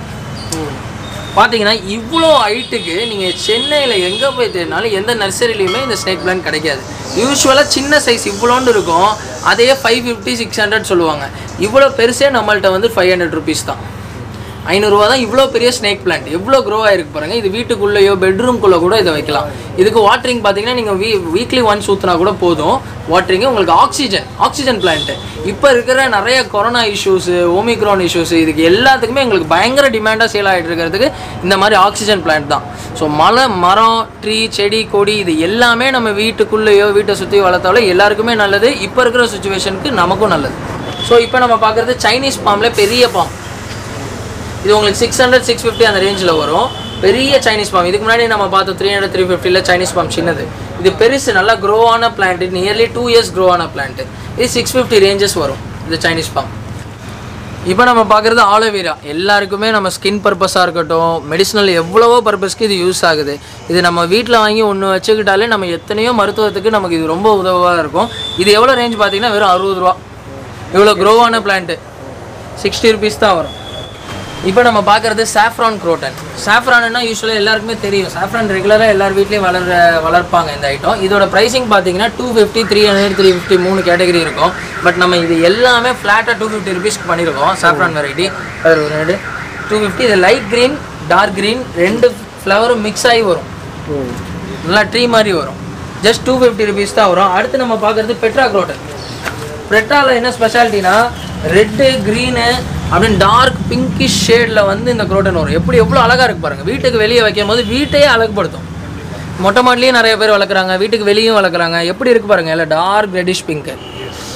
பார்த்தீங்கன்னா இவ்வளோ ஹைட்டுக்கு நீங்கள் சென்னையில் எங்கே போய் தேடினாலும் எந்த நர்சரிலையுமே இந்த ஸ்னேக் பிளான் கிடைக்காது. யூஸ்வலாக சின்ன சைஸ் இவ்வளோண்டு இருக்கும். அதையே ஃபைவ் ஃபிஃப்டி சிக்ஸ் ஹண்ட்ரட் சொல்லுவாங்க. இவ்வளோ பெருசே நம்மள்கிட்ட வந்து ஃபைவ் ஹண்ட்ரட் ருபீஸ் தான். ஐநூறுரூவா தான் இவ்வளோ பெரிய ஸ்னேக் பிளான்ட் எவ்வளோ க்ரோ ஆயிருக்கு பாருங்கள் இது வீட்டுக்குள்ளேயோ பெட்ரூம்குள்ளே கூட இதை வைக்கலாம். இதுக்கு வாட்டரிங் பார்த்தீங்கன்னா நீங்கள் வீ வீக்லி ஒன்ஸ் ஊற்றினா கூட போதும். வாட்டரிங்கு உங்களுக்கு ஆக்சிஜன் ஆக்சிஜன் பிளான்ட்டு இப்போ இருக்கிற நிறைய கொரோனா இஷ்யூஸு ஓமிக்ரான் இஷ்யூஸ் இதுக்கு எல்லாத்துக்குமே எங்களுக்கு பயங்கர டிமாண்டாக சேல் ஆகிட்டு இருக்கிறதுக்கு இந்த மாதிரி ஆக்சிஜன் பிளான்ட் தான். ஸோ மலை மரம் ட்ரீ செடி கொடி இது எல்லாமே நம்ம வீட்டுக்குள்ளேயோ வீட்டை சுற்றி வளர்த்தாலோ எல்லாருக்குமே நல்லது. இப்போ இருக்கிற சுச்சுவேஷனுக்கு நமக்கும் நல்லது. ஸோ இப்போ நம்ம பார்க்குறது சைனீஸ் பாம்பில் பெரிய பாம் இது உங்களுக்கு சிக்ஸ் ஹண்ட்ரட் சிக்ஸ் ஃபிஃப்டி அந்த ரேஞ்சில் வரும். பெரிய சைனீஸ் பாம் இதுக்கு முன்னாடி நம்ம பார்த்தோம் த்ரீ ஹண்ட்ரட் த்ரீ ஃபிஃப்டியில் சைனீஸ் பாம் சின்னது. இது பெருசு நல்லா க்ரோ ஆன plant nearly two years grow ஆன பிளான்ட் இது சிக்ஸ் ஃபிஃப்டி ரேஞ்சஸ் வரும் இது சைனீஸ் பாம் இப்போ நம்ம பார்க்குறது ஆலோவேரா எல்லாருக்குமே நம்ம ஸ்கின் பர்பஸாக இருக்கட்டும் மெடிசனல் எவ்வளவோ பர்பஸ்க்கு இது யூஸ் ஆகுது. இது நம்ம வீட்டில் வாங்கி ஒன்று வச்சுக்கிட்டாலே நம்ம எத்தனையோ மருத்துவத்துக்கு நமக்கு இது ரொம்ப உதவாக இருக்கும். இது எவ்வளோ ரேஞ்ச் பார்த்தீங்கன்னா வெறும் அறுபது ரூபா. இவ்வளோ க்ரோவான பிளான்ட்டு சிக்ஸ்டி ருபீஸ் தான் வரும். இப்போ நம்ம பார்க்குறது சாஃப்ரான் குரோட்டன் சாஃப்ரான்னா யூஸ்வலாக எல்லாருக்குமே தெரியும். சாஃப்ரான் ரெகுலராக எல்லார் வீட்லேயும் வளர வளர்ப்பாங்க இந்த ஐட்டம் இதோட ப்ரைசிங் பார்த்தீங்கன்னா two fifty three hundred three fifty மூணு கேட்டகரி இருக்கும். பட் நம்ம இது எல்லாமே ஃப்ளாட்டாக டூ ஃபிஃப்டி ருபீஸ்க்கு பண்ணியிருக்கோம் சாஃப்ரான் வெரைட்டி அது ஒரு ரெண்டு டூ ஃபிஃப்டி இது லைட் க்ரீன் டார்க் க்ரீன் ரெண்டு ஃப்ளவரும் மிக்ஸ் ஆகி வரும். நல்லா ட்ரீ மாதிரி வரும். ஜஸ்ட் டூ ஃபிஃப்டி ருபீஸ் தான் வரும். அடுத்து நம்ம பார்க்குறது பெட்ரா குரோட்டன் பெட்ராவில் என்ன ஸ்பெஷாலிட்டினா ரெட்டு க்ரீனு அப்படின்னு டார்க் பிங்கிஷ் ஷேடில் வந்து இந்த குரோட்டன் வரும். எப்படி எவ்வளோ அழகாக இருக்கு பாருங்கள் வீட்டுக்கு வெளியே வைக்கும் போது வீட்டையே அழகுபடுத்தும். மொட்டை மாடிலேயும் நிறைய பேர் வளர்க்குறாங்க வீட்டுக்கு வெளியும் வளர்க்குறாங்க. எப்படி இருக்கு பாருங்கள் இல்லை டார்க் ரெட்டிஷ் பிங்க்கு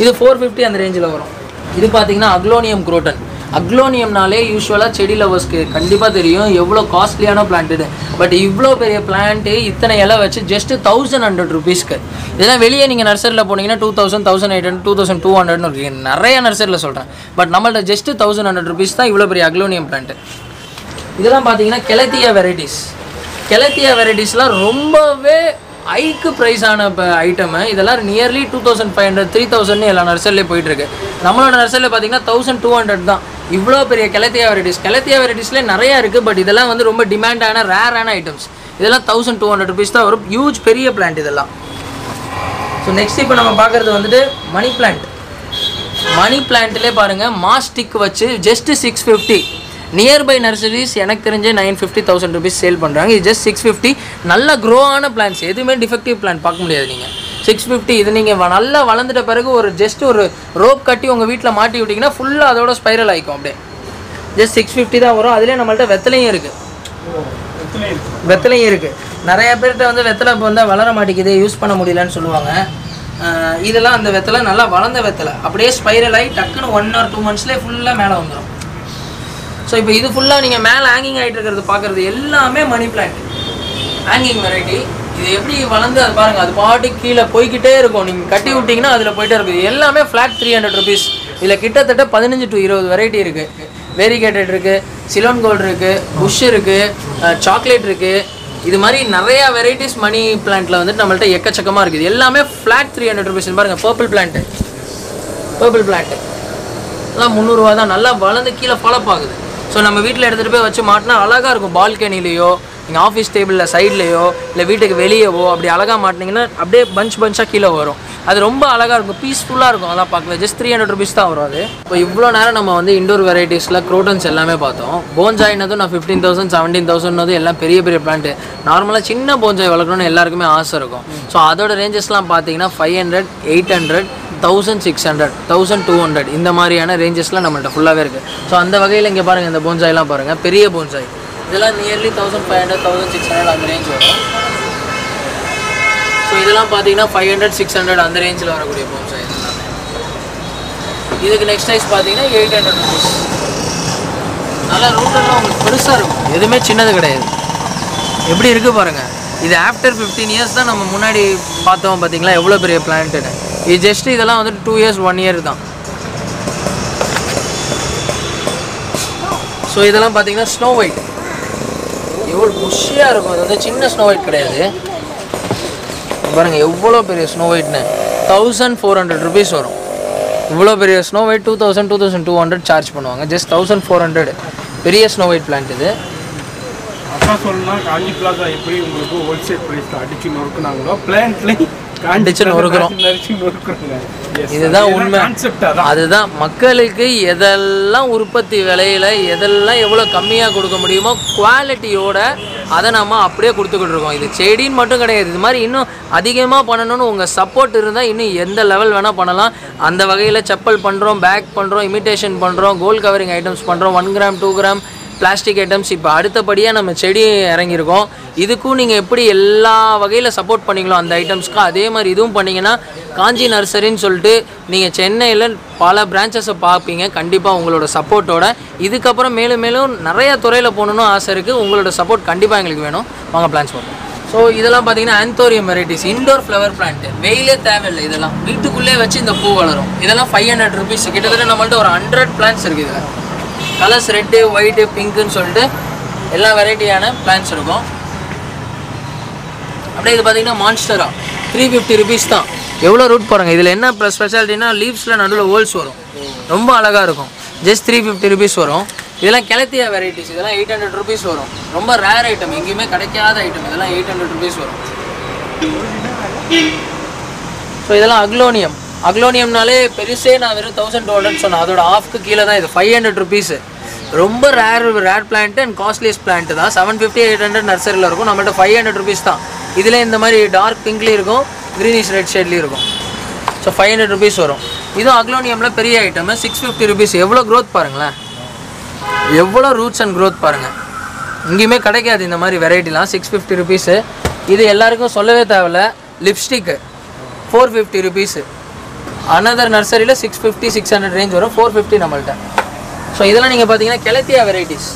இது ஃபோர் ஃபிஃப்டி அந்த ரேஞ்சில் வரும். இது பார்த்தீங்கன்னா அக்லோனியம் குரோட்டன் அக்லோனியம்னாலே யூஸ்வலாக செடி லவர்ஸ்க்கு கண்டிப்பாக தெரியும். எவ்வளோ காஸ்ட்லியான பிளான்ட் இது. பட் இவ்வளோ பெரிய பிளான்ட்டு இத்தனை இலை வச்சு ஜஸ்ட் தௌசண்ட் ஹண்ட்ரட் ருபீஸ்க்கு இதெல்லாம் வெளியே நீங்கள் நர்சரியில் போனீங்கன்னா two thousand thousand eight hundred two thousand two ஹண்ட்ரட்னு இருக்கு. நிறைய நர்சரியில் சொல்கிறேன் பட் நம்மள்ட்ட ஜஸ்ட் தௌசண்ட் ஹண்ட்ரட் ருபீஸ் தான் இவ்வளோ பெரிய அக்லோனியம் பிளான்ட்டு இதெல்லாம் பார்த்தீங்கன்னா கெலத்தியா வெரைட்டிஸ் கெலத்தியா வெரைட்டிஸ்லாம் ரொம்பவே ஐக்கு ப்ரைஸான இப்போ ஐட்டமு இதெல்லாம் nearly two thousand five hundred three தௌசண்ட்னு எல்லா நர்சரிலே போயிட்டுருக்கு நம்மளோட நர்சரியில் பார்த்தீங்கன்னா தௌசண்ட் டூ ஹண்ட்ரட் தான். இவ்வளோ பெரிய கெலத்தியா வெரைட்டிஸ் கெலத்தியா வெரைட்டிஸ்லேயே நிறையா இருக்குது பட் இதெல்லாம் வந்து ரொம்ப டிமாண்டான ரேரான ஐட்டம்ஸ் இதெல்லாம் தௌசண்ட் டூ ஹண்ட்ரட் ருபீஸ் தான் வரும். ஹியூஜ் பெரிய பிளான்ட் இதெல்லாம். ஸோ நெக்ஸ்ட் இப்போ நம்ம பார்க்குறது வந்துட்டு மணி பிளான்ட் மணி பிளான்ட்லேயே பாருங்கள் மாஸ்டிக் வச்சு just six fifty nearby nurseries எனக்கு தெரிஞ்சு nine fifty thousand rupees sale பண்ணுறாங்க இது ஜஸ்ட் சிக்ஸ் ஃபிஃப்டி நல்ல க்ரோ ஆன பிளான்ஸ் எதுவுமே டிஃபெக்டிவ் பிளான் பார்க்க முடியாது நீங்கள் சிக்ஸ் ஃபிஃப்டி இது நீங்கள் நல்லா வளர்ந்துட்ட பிறகு ஒரு ஜஸ்ட் ஒரு ரோப் கட்டி உங்கள் வீட்டில் மாட்டி விட்டிங்கன்னா ஃபுல்லாக அதோட ஸ்பைரல் ஆகிக்கும் அப்படியே. ஜஸ்ட் சிக்ஸ் ஃபிஃப்டி தான் வரும். அதுலேயே நம்மள்ட்ட வெத்தலையும் இருக்குது வெத்தலையும் இருக்குது நிறைய பேர்கிட்ட வந்து வெத்தலை இப்போ வந்து வளர மாட்டேங்குது யூஸ் பண்ண முடியலன்னு சொல்லுவாங்க. இதெல்லாம் அந்த வெத்தலை நல்லா வளர்ந்த வெத்தலை. அப்படியே ஸ்பைரல் ஆகி டக்குன்னு ஒன் ஆர் டூ மந்த்ஸ்லேயே ஃபுல்லாக மேலே வந்துடும் ஸோ இப்போ இது ஃபுல்லாக நீங்கள் மேலே ஹேங்கிங் ஆகிட்டு இருக்கிறது பார்க்குறது எல்லாமே மணி பிளான்ட் ஹேங்கிங் வெரைட்டி இது எப்படி வளர்ந்து அது பாருங்கள் அது பாட்டுக்கு கீழே போய்கிட்டே இருக்கும். நீங்கள் கட்டி விட்டிங்கன்னா அதில் போயிட்டே இருக்கும். எல்லாமே ஃப்ளாட் த்ரீ ஹண்ட்ரட் ருபீஸ் இதில் கிட்டத்தட்ட பதினஞ்சு டு இருபது வெரைட்டி இருக்குது வேரிகேட்டட் இருக்குது சிலோன் கோல்டு இருக்குது புஷ் இருக்குது சாக்லேட் இருக்குது இது மாதிரி நிறையா வெரைட்டிஸ் மணி பிளான்ட்டில் வந்துட்டு நம்மள்ட்ட எக்கச்சக்கமாக இருக்குது. எல்லாமே ஃப்ளாட் த்ரீ ஹண்ட்ரட் ருபீஸ் பாருங்கள் பர்பிள் பிளான்ட்டு பர்பிள் பிளான்ட்டு எல்லாம் முந்நூறுரூவா தான். நல்லா வளர்ந்து கீழே ஃபாலோ ஆகுது. ஸோ நம்ம வீட்டில் எடுத்துகிட்டு போய் வச்சு மாட்டினா அழகாக இருக்கும். பால்கனிலேயோ நீங்கள் ஆஃபீஸ் டேபிளில் சைட்லேயோ இல்லை வீட்டுக்கு வெளியேவோ அப்படி அழகாக மாட்டினீங்கன்னா அப்படியே பஞ்ச் பஞ்சாக கீழே வரும். அது ரொம்ப அழகாக இருக்கும். பீஸ்ஃபுல்லாக இருக்கும். அதெல்லாம் பார்க்கல ஜஸ்ட் த்ரீ ஹண்ட்ரட் ருபீஸ் தான் வரும் அது. இப்போ இவ்வளோ நேரம் நம்ம வந்து இண்டோர் வெரைட்டிஸில் க்ரோட்டன்ஸ் எல்லாமே பார்த்தோம். போன்ஜாயினதும் நான் ஃபிஃப்டீன் தௌசண்ட் செவன்டீன் தௌசண்ட்னது எல்லாம் பெரிய பெரிய பிளான்ட்டு நார்மலாக சின்ன போன்ஜாய் வளர்க்கணும்னு எல்லாருக்குமே ஆசை இருக்கும். ஸோ அதோட ரேஞ்சஸ்லாம் பார்த்தீங்கன்னா five hundred eight hundred thousand six hundred thousand two hundred இந்த மாதிரியான ரேஞ்சஸ்லாம் நம்மள்ட்ட ஃபுல்லாகவே இருக்குது ஸோ அந்த வகையில் இங்கே பாருங்கள் இந்த போன்ஜாய்லாம் பாருங்கள் பெரிய போன்ஜாய் இதெல்லாம் nearly thousand five hundred thousand six hundred அந்த ரேஞ்ச் வரும். ஸோ இதெல்லாம் பார்த்தீங்கன்னா ஃபைவ் ஹண்ட்ரட் சிக்ஸ் ஹண்ட்ரட் அந்த ரேஞ்சில் வரக்கூடிய போன்ஸாய் எல்லாமே இதுக்கு நெக்ஸ்ட் சைஸ் பார்த்தீங்கன்னா எயிட் ஹண்ட்ரட் ருபீஸ் நல்லா ரூட்டெல்லாம் உங்களுக்கு பெருசாக இருக்கும். எதுவுமே சின்னது கிடையாது. எப்படி இருக்குது பாருங்கள் இது ஆஃப்டர் ஃபிஃப்டீன் இயர்ஸ் தான் நம்ம முன்னாடி பார்த்தோம் பார்த்தீங்களா? எவ்வளோ பெரிய பிளான்ட்டுன்னு இது ஜஸ்ட் இதெல்லாம் வந்துட்டு டூ இயர்ஸ் ஒன் இயர் தான். ஸோ இதெல்லாம் பார்த்தீங்கன்னா ஸ்னோ ஒயிட் எவ்வளோ புஷ்ஷியாக இருக்கும். இது வந்து சின்ன ஸ்னோ ஒயிட் கிடையாது. பாருங்கள் எவ்வளோ பெரிய ஸ்னோ ஒயிட்னு தௌசண்ட் ஃபோர் ஹண்ட்ரட் ருபீஸ் வரும். இவ்வளோ பெரிய snow white two thousand two thousand two hundred charge பண்ணுவாங்க. ஜஸ்ட் தௌசண்ட் ஃபோர் ஹண்ட்ரட் பெரிய ஸ்னோ ஒயிட் பிளான்ட் இது. அதான் சொல்லலாம் காஞ்சி பிளாசா எப்படி உங்களுக்கு ஹோல்சேல் ப்ரைஸில் அடிச்சு நொறுக்குனாங்களோ பிளான்ட்லேயும் நொறுக்குறோம். இதுதான் உண்மை. அதுதான் மக்களுக்கு எதெல்லாம் உற்பத்தி விலையில எதெல்லாம் எவ்வளோ கம்மியாக கொடுக்க முடியுமோ குவாலிட்டியோட அதை நம்ம அப்படியே கொடுத்துக்கிட்டு இருக்கோம். இது செடின்னு மட்டும் கிடையாது. இது மாதிரி இன்னும் அதிகமாக பண்ணணும்னு உங்கள் சப்போர்ட் இருந்தால் இன்னும் எந்த லெவல் வேணால் பண்ணலாம். அந்த வகையில் செப்பல் பண்ணுறோம் பேக் பண்ணுறோம் இமிட்டேஷன் பண்ணுறோம் கோல்ட் கவரிங் ஐட்டம்ஸ் பண்ணுறோம் one gram two gram plastic items இப்போ அடுத்தபடியாக நம்ம செடி இறங்கியிருக்கோம். இதுக்கும் நீங்கள் எப்படி எல்லா வகையில் சப்போர்ட் பண்ணீங்களோ அந்த ஐட்டம்ஸ்க்கு அதே மாதிரி இதுவும் பண்ணிங்கன்னா காஞ்சி நர்சரின்னு சொல்லிட்டு நீங்கள் சென்னையில் பல பிரான்ச்சஸை பார்ப்பீங்க. கண்டிப்பாக உங்களோட சப்போர்ட்டோட இதுக்கப்புறம் மேலும் மேலும் நிறைய துறையில் போகணுன்னு ஆசை இருக்குது உங்களோட சப்போர்ட் கண்டிப்பாக எங்களுக்கு வேணும். வாங்க பிளான்ஸ் பார்ப்போம். ஸோ இதெல்லாம் பார்த்தீங்கன்னா anthurium varieties indoor flower plant வெயிலே தேவையில்லை இதெல்லாம். வீட்டுக்குள்ளே வச்சு இந்த பூ வளரும். இதெல்லாம் ஃபைவ் ஹண்ட்ரட் ருபீஸ் கிட்டத்தட்ட நம்மள்ட்ட ஒரு ஹண்ட்ரட் பிளான்ஸ் இருக்குது இதில். கலர்ஸ் ரெட்டு ஒயிட்டு பிங்க்குன்னு சொல்லிட்டு எல்லா வெரைட்டியான பிளான்ஸ் இருக்கும். அப்படியே இது பார்த்தீங்கன்னா மான்ஸ்டரா த்ரீ ஃபிஃப்டி ருபீஸ் தான். எவ்வளோ ரூட் பாருங்கள் இதில் என்ன ப்ளஸ் ஸ்பெஷாலிட்டினா லீவ்ஸில் நடுவில் ஹோல்ஸ் வரும். ரொம்ப அழகாக இருக்கும். ஜஸ்ட் த்ரீ ஃபிஃப்டி ருபீஸ் வரும். இதெல்லாம் கிளத்தியா வெரைட்டிஸ் இதெல்லாம் எயிட் ஹண்ட்ரட் ருபீஸ் வரும். ரொம்ப ரேர் ஐட்டம் எங்கேயுமே கிடைக்காத ஐட்டம் இதெல்லாம் எயிட் ஹண்ட்ரட் ருபீஸ் வரும். ஸோ இதெல்லாம் அக்லோனியம். அக்லோனியம்னாலே பெருசே நான் வெறும் தௌசண்ட் டூ ஹண்ட்ரட் சொன்னேன். அதோட ஆஃப்க்கு கீழே தான் இது. ஃபைவ் ஹண்ட்ரட் ருபீஸ் ரொம்ப rare rare plant and costliest plant தான். செவன் ஃபிஃப்டி எயிட் ஹண்ட்ரட் நர்சரியில் இருக்கும். நம்மள்ட்ட ஃபைவ் ஹண்ட்ரட் ருபீஸ் தான். இதில் இந்த மாதிரி டார்க் பிங்க்லேயும் இருக்கும் க்ரீனிஷ் ரெட் ஷேட்லேயும் இருக்கும். ஸோ ஃபைவ் ஹண்ட்ரட் ருபீஸ் வரும். இதுவும் அக்லோனியமில் பெரிய ஐட்டம் சிக்ஸ் ஃபிஃப்டி ருபீஸ் எவ்வளோ க்ரோத் பாருங்களேன். எவ்வளோ ரூட்ஸ் அண்ட் க்ரோத் பாருங்கள் இங்கேயுமே கிடைக்காது இந்த மாதிரி வெரைட்டிலாம் சிக்ஸ் ஃபிஃப்டி ருபீஸு இது எல்லாருக்கும் சொல்லவே தேவையில்ல. Lipstick four fifty rupees another நர்சரியில் six fifty six hundred range வரும். ஃபோர் ஃபிஃப்டி நம்மள்ட்ட. ஸோ இதெல்லாம் நீங்கள் பார்த்தீங்கன்னா கெலத்தியா வெரைட்டிஸ்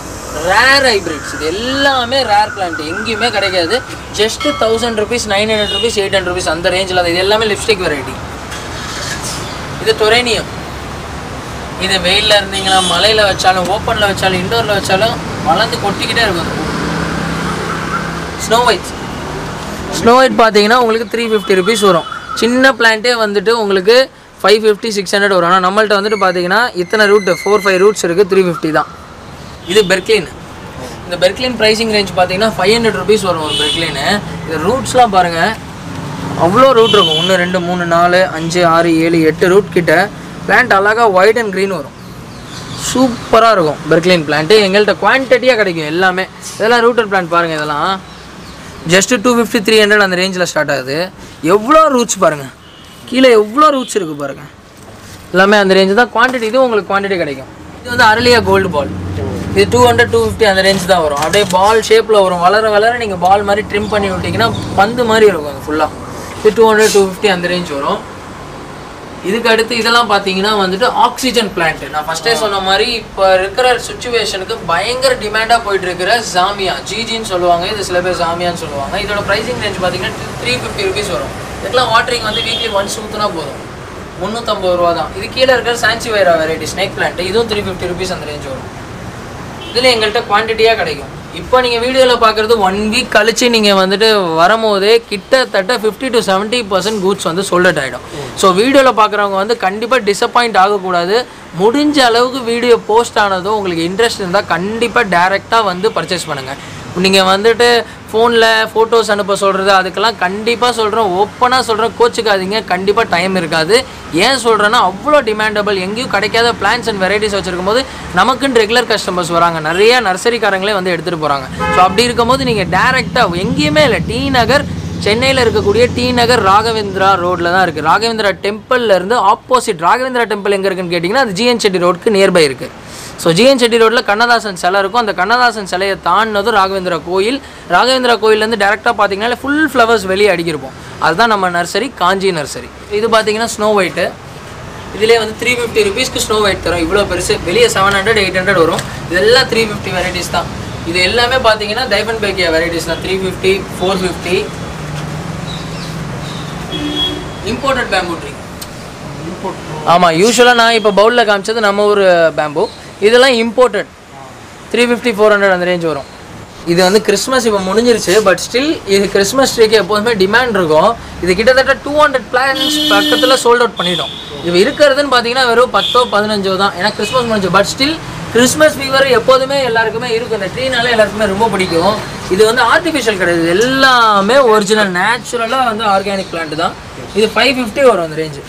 ரேர் ஹைப்ரிட்ஸ் இது எல்லாமே ரேர் பிளான்ட் எங்கேயுமே கிடைக்காது. Just thousand rupees nine hundred rupees eight hundred rupees அந்த ரேஞ்சில் இது எல்லாமே லிப்ஸ்டிக் வெரைட்டி இது துரேனியம் இது வெயிலில் இருந்தீங்களா மலையில் வச்சாலும் ஓப்பனில் வச்சாலும் இண்டோரில் வச்சாலும் வளர்ந்து கொட்டிக்கிட்டே இருக்கும். ஸ்னோ ஒயிட் ஸ்னோ ஒயிட் பார்த்தீங்கன்னா உங்களுக்கு த்ரீ ஃபிஃப்டி ருபீஸ் வரும். சின்ன பிளான்ட்டே வந்துட்டு உங்களுக்கு ஃபைவ் ஃபிஃப்டி சிக்ஸ் ஹண்ட்ரட் வரும். ஆனால் நம்மள்ட்ட வந்துட்டு பார்த்தீங்கன்னா இத்தனை ரூட் ஃபோர் ஃபைவ் ரூட்ஸ் இருக்குது த்ரீ ஃபிஃப்டி தான். இது பெர்க்லின் இந்த பெர்க்லின் ப்ரைஸிங் ரேஞ்ச் பார்த்தீங்கன்னா ஃபைவ் ஹண்ட்ரட் ருபீஸ் வரும் ஒரு பெர்க்லின்னு இது ரூட்ஸ்லாம் பாருங்கள் அவ்வளோ ரூட் இருக்கும். ஒன்று ரெண்டு மூணு நாலு அஞ்சு ஆறு ஏழு எட்டு ரூட் கிட்ட பிளான்ட் அழகாக ஒயிட் அண்ட் க்ரீன் வரும். சூப்பராக இருக்கும் பெர்க்லின் பிளான்ட்டு எங்கள்கிட்ட குவான்டிட்டியாக கிடைக்கும் எல்லாமே. இதெல்லாம் ரூட்டர் பிளான்ட் பாருங்கள் இதெல்லாம். Just two fifty three hundred அந்த ரேஞ்சில் ஸ்டார்ட் ஆகுது. எவ்வளோ ரூட்ஸ் பாருங்கள் கீழே எவ்வளோ ரூட்ஸ் இருக்குது பாருங்கள் எல்லாமே அந்த ரேஞ்சு தான். குவான்டிட்டி இது உங்களுக்கு குவான்டிட்டி கிடைக்கும். இது வந்து அரளியா கோல்டு பால் இது டூ ஹண்ட்ரட் டூ ஃபிஃப்டி அந்த ரேஞ்ச் தான் வரும். அப்படியே பால் ஷேப்பில் வரும். வளர வளர நீங்கள் பால் மாதிரி ட்ரிம் பண்ணி விட்டிங்கன்னா பந்து மாதிரி இருக்கும் அது ஃபுல்லாக இது டூ ஹண்ட்ரட் டூ ஃபிஃப்டி அந்த ரேஞ்ச் வரும். இதுக்கு அடுத்து இதெல்லாம் பார்த்தீங்கன்னா வந்துட்டு ஆக்சிஜன் பிளான்ட் நான் ஃபர்ஸ்டே சொன்ன மாதிரி இப்போ இருக்கிற சுச்சுவேஷனுக்கு பயங்கர டிமாண்டாக போயிட்டு இருக்கிற ஜாமியா ஜிஜின்னு சொல்லுவாங்க. இது சில பேர் ஜாமியான்னு சொல்லுவாங்க. இதோட ப்ரைசிங் ரேஞ்ச் பார்த்தீங்கன்னா த்ரீ ஃபிஃப்டி ருபீஸ் வரும். இதுக்கெல்லாம் வாட்டரிங் வந்து வீக்லி ஒன்ஸ் ஊற்றுனா போதும். முந்நூற்றம்பது ரூபா தான் இது கீழே இருக்கிற சாஞ்சி வைரா வெரைட்டி ஸ்னேக் பிளான்ட் இதுவும் த்ரீ ஃபிஃப்டி ருபீஸ் அந்த ரேஞ்ச் வரும். இதில் எங்கள்கிட்ட குவான்டிட்டியாக கிடைக்கும். இப்போ நீங்கள் வீடியோவில் பார்க்குறது ஒன் வீக் கழிச்சு நீங்கள் வந்துட்டு வரும்போதே கிட்டத்தட்ட fifty to seventy percent goods வந்து சோல்ட் ஆகிடும் ஸோ வீடியோவில் பார்க்குறவங்க வந்து கண்டிப்பாக டிசப்பாயிண்ட் ஆகக்கூடாது. முடிஞ்ச அளவுக்கு வீடியோ போஸ்ட் ஆனதும் உங்களுக்கு இன்ட்ரெஸ்ட் இருந்தால் கண்டிப்பாக டேரெக்டாக வந்து பர்ச்சேஸ் பண்ணுங்கள் நீங்கள் வந்துட்டு ஃபோனில் ஃபோட்டோஸ் அனுப்ப சொல்கிறது அதுக்கெல்லாம் கண்டிப்பாக சொல்கிறோம் ஓப்பனாக சொல்கிறோம் கோச்சுக்காதீங்க. கண்டிப்பாக டைம் இருக்காது. ஏன் சொல்கிறேன்னா அவ்வளோ டிமாண்டபிள் எங்கேயும் கிடைக்காத பிளான்ஸ் அண்ட் வெரைட்டிஸ் வச்சுருக்கும் போது நமக்குன்னு ரெகுலர் கஸ்டமர்ஸ் வராங்க. நிறைய நர்சரிக்காரங்களே வந்து எடுத்துகிட்டு போகிறாங்க ஸோ அப்படி இருக்கும்போது நீங்கள் டேரெக்டாக எங்கேயுமே இல்லை. டி நகர் சென்னையில் இருக்கக்கூடிய டி நகர் ராகவேந்திரா ரோட்டில் தான் இருக்குது ராகவேந்திரா டெம்பிள்லேருந்து ஆப்போசிட் ராகவேந்திரா டெம்பிள் எங்கே இருக்குன்னு கேட்டிங்கன்னா அது ஜிஎன் செட்டி ரோடுக்கு நியர்பை இருக்குது ஸோ ஜிஎன் செட்டி ரோட்டில் கண்ணதாசன் சிலை இருக்கும். அந்த கண்ணதாசன் சிலையை தாண்டினதும் ராகவேந்திரா கோயில். ராகவேந்திரா கோயிலேருந்து டேரெக்டாக பார்த்தீங்கன்னா ஃபுல் ஃப்ளவர்ஸ் வெளியே அடிக்கிருப்போம். அதுதான் நம்ம நர்சரி காஞ்சி நர்சரி. இது பார்த்தீங்கன்னா ஸ்னோ ஒயிட்டு இதிலே வந்து த்ரீ ஃபிஃப்டி ருபீஸ்க்கு ஸ்னோ ஒயிட் தரும். இவ்வளோ பெருசு. வெளியே செவன் ஹண்ட்ரட் எயிட் ஹண்ட்ரட் வரும். இதெல்லாம் த்ரீ ஃபிஃப்டி வெரைட்டிஸ் தான். இது எல்லாமே பார்த்தீங்கன்னா டைஃபன் பேக்கியா வெரைட்டிஸ் தான். Three fifty four fifty imported bamboo tree ஆமாம் யூஸ்வலாக நான் இப்போ பவுலில் காமிச்சது நம்ம ஊர் பேம்பு இதெல்லாம் imported three fifty four hundred அந்த ரேஞ்ச் வரும். இது வந்து கிறிஸ்மஸ் இப்போ முடிஞ்சிருச்சு பட் ஸ்டில் இது கிறிஸ்மஸ் ட்ரீக்கு எப்போதுமே டிமாண்ட் இருக்கும். இது கிட்டத்தட்ட டூ ஹண்ட்ரட் பிளான்ஸ் பக்கத்தில் சோல்ட் அவுட் பண்ணிட்டோம். இது இருக்கிறதுன்னு பார்த்தீங்கன்னா வெறும் பத்தோ பதினஞ்சோ தான். ஏன்னா கிறிஸ்மஸ் முடிஞ்சு பட் ஸ்டில் கிறிஸ்மஸ் ஃபீவர் எப்போதுமே எல்லாருக்குமே இருக்கும். இந்த ட்ரீனாலே எல்லாருக்குமே ரொம்ப பிடிக்கும். இது வந்து ஆர்டிஃபிஷியல் கிடையாது. எல்லாமே ஒரிஜினல் நேச்சுரலாக வந்து ஆர்கானிக் பிளான்ட் தான். இது ஃபைவ் ஃபிஃப்டி வரும் அந்த ரேஞ்சு